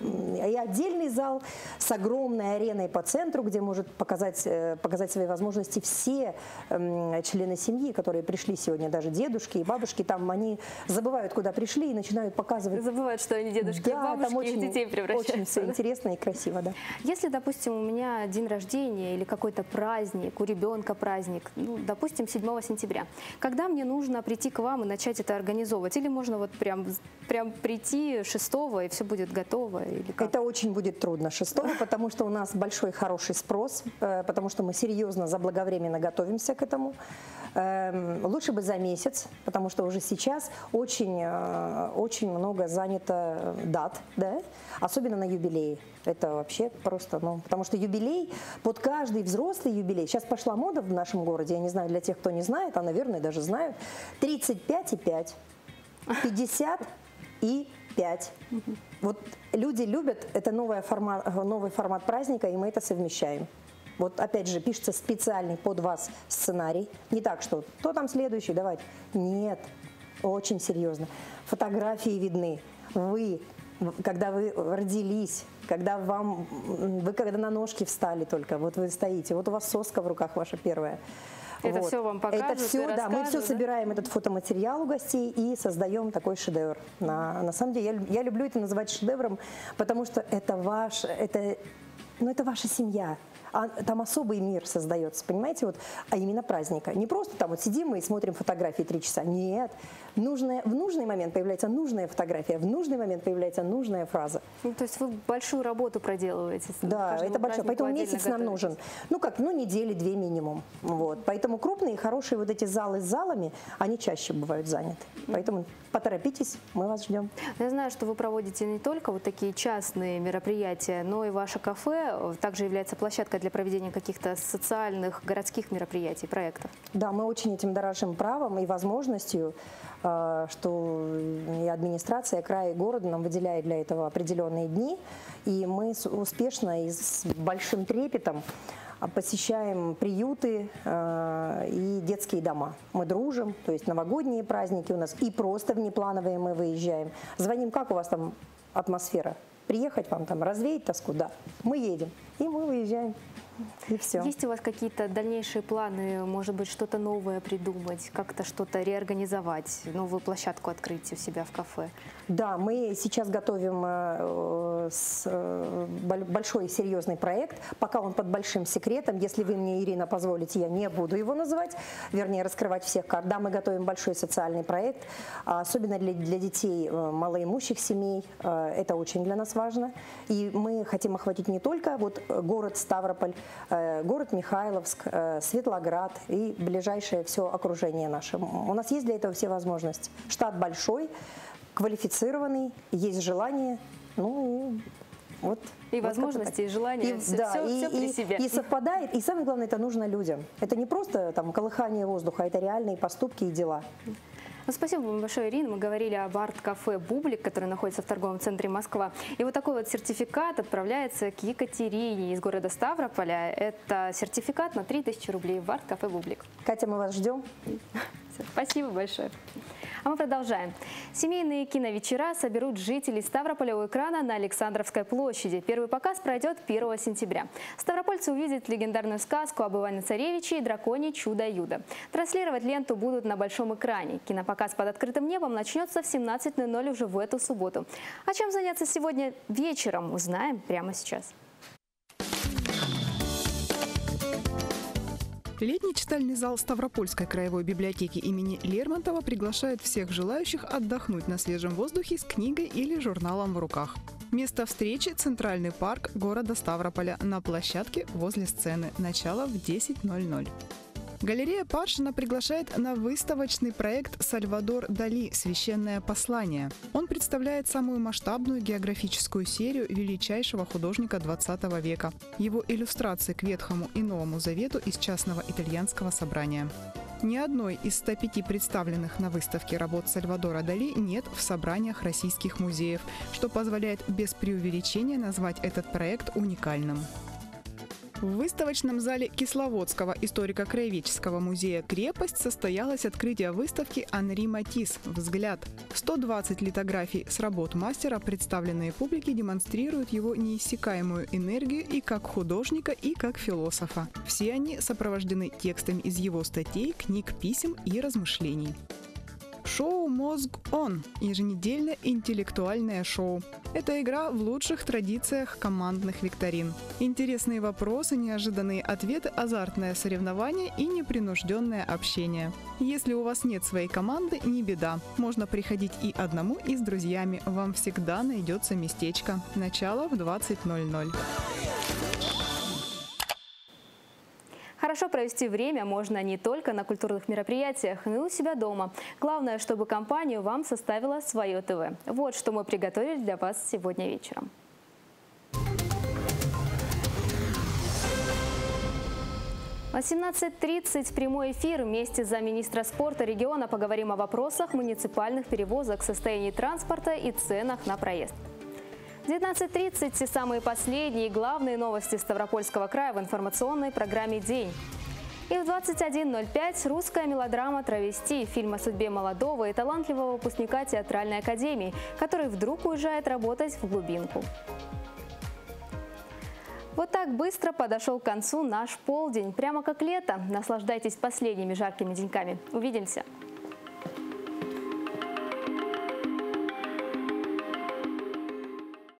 И отдельный зал с огромной ареной по центру, где может показать, э, показать свои возможности все эм, члены семьи, которые пришли сегодня, даже дедушки и бабушки, там они забывают, куда пришли и начинают показывать. Забывают, что они дедушки да, и бабушки, там очень, детей превращаются. Очень все интересно и красиво, да. Если, допустим, у меня день рождения или какой-то праздник, у ребенка праздник, ну, допустим, 7 сентября, когда мне нужно прийти к вам и начать это организовывать? Или можно вот прям, прям прийти 6 и все будет готово? Или как? Это очень будет трудно 6 потому что у нас большой хороший спрос, э, потому что мы серьезно, заблаговременно готовимся к этому. Эм, лучше бы за месяц, потому что уже сейчас очень, э, очень много занято дат, да? особенно на юбилеи. Это вообще просто, ну, потому что юбилей, под каждый взрослый юбилей, сейчас пошла мода в нашем городе, я не знаю, для тех, кто не знает, а, наверное, даже знают, 35 и 5, 50 и 5. Вот люди любят, это новый формат, новый формат праздника, и мы это совмещаем. Вот опять же, пишется специальный под вас сценарий. Не так, что кто там следующий, давайте. Нет, очень серьезно. Фотографии видны. Вы, когда вы родились, когда вам, вы когда на ножки встали только, вот вы стоите, вот у вас соска в руках ваша первая. Это вот. все вам покажут Это все, да, мы все да? собираем этот фотоматериал у гостей и создаем такой шедевр. На, на самом деле, я, я люблю это называть шедевром, потому что это ваш, это, ну, это ваша семья а там особый мир создается, понимаете, вот, а именно праздника. Не просто там вот сидим мы и смотрим фотографии три часа, нет. Нужная, в нужный момент появляется нужная фотография, в нужный момент появляется нужная фраза. Ну, то есть вы большую работу проделываете. Да, это большое, поэтому месяц нам нужен. Ну как, ну недели, две минимум. Вот. Поэтому крупные, хорошие вот эти залы с залами, они чаще бывают заняты. Поэтому поторопитесь, мы вас ждем. Я знаю, что вы проводите не только вот такие частные мероприятия, но и ваше кафе также является площадкой для проведения каких-то социальных городских мероприятий, проектов. Да, мы очень этим дорожим правом и возможностью, что и администрация края и города нам выделяет для этого определенные дни, и мы успешно и с большим трепетом а, посещаем приюты э, и детские дома. Мы дружим, то есть новогодние праздники у нас и просто внеплановые мы выезжаем. Звоним, как у вас там атмосфера? Приехать вам там, развеять тоску? Да. Мы едем, и мы выезжаем. И все. Есть у вас какие-то дальнейшие планы, может быть, что-то новое придумать, как-то что-то реорганизовать, новую площадку открыть у себя в кафе? Да, мы сейчас готовим э, э, большой серьезный проект. Пока он под большим секретом. Если вы мне, Ирина, позволите, я не буду его называть, вернее, раскрывать всех карт. Да, мы готовим большой социальный проект, а особенно для, для детей э, малоимущих семей. Это очень для нас важно. И мы хотим охватить не только вот город Ставрополь, город Михайловск, Светлоград и ближайшее все окружение наше. У нас есть для этого все возможности. Штат большой, квалифицированный, есть желание, ну и вот. И вот возможности, и желания, и, все, да, все, и, все при и, себе. И совпадает, и самое главное, это нужно людям. Это не просто там колыхание воздуха, это реальные поступки и дела. Ну, спасибо вам большое, Ирина. Мы говорили об арт-кафе «Бублик», который находится в торговом центре Москва. И вот такой вот сертификат отправляется к Екатерине из города Ставрополя. Это сертификат на 3000 рублей в арт-кафе «Бублик». Катя, мы вас ждем. Спасибо большое. А мы продолжаем. Семейные киновечера соберут жителей Ставрополя у экрана на Александровской площади. Первый показ пройдет 1 сентября. Ставропольцы увидят легендарную сказку об Иване Царевиче и драконе Чудо-Юдо. Транслировать ленту будут на большом экране. Кинопоказ под открытым небом начнется в 17.00 уже в эту субботу. А чем заняться сегодня вечером, узнаем прямо сейчас. Летний читальный зал Ставропольской краевой библиотеки имени Лермонтова приглашает всех желающих отдохнуть на свежем воздухе с книгой или журналом в руках. Место встречи – Центральный парк города Ставрополя на площадке возле сцены. Начало в 10.00. Галерея Паршина приглашает на выставочный проект «Сальвадор Дали. Священное послание». Он представляет самую масштабную географическую серию величайшего художника 20 века. Его иллюстрации к Ветхому и Новому Завету из частного итальянского собрания. Ни одной из 105 представленных на выставке работ Сальвадора Дали нет в собраниях российских музеев, что позволяет без преувеличения назвать этот проект уникальным. В выставочном зале Кисловодского историко-краеведческого музея «Крепость» состоялось открытие выставки «Анри Матис. Взгляд». 120 литографий с работ мастера, представленные публике, демонстрируют его неиссякаемую энергию и как художника, и как философа. Все они сопровождены текстами из его статей, книг, писем и размышлений. Шоу «Мозг Он» – еженедельное интеллектуальное шоу. Это игра в лучших традициях командных викторин. Интересные вопросы, неожиданные ответы, азартное соревнование и непринужденное общение. Если у вас нет своей команды, не беда. Можно приходить и одному, и с друзьями. Вам всегда найдется местечко. Начало в 20.00. Хорошо провести время можно не только на культурных мероприятиях, но и у себя дома. Главное, чтобы компанию вам составила свое ТВ. Вот что мы приготовили для вас сегодня вечером. В 18.30 прямой эфир вместе за министра спорта региона поговорим о вопросах муниципальных перевозок, состоянии транспорта и ценах на проезд. 19.30 – все самые последние главные новости Ставропольского края в информационной программе «День». И в 21.05 русская мелодрама «Травести» фильм о судьбе молодого и талантливого выпускника театральной академии, который вдруг уезжает работать в глубинку. Вот так быстро подошел к концу наш полдень. Прямо как лето. Наслаждайтесь последними жаркими деньками. Увидимся!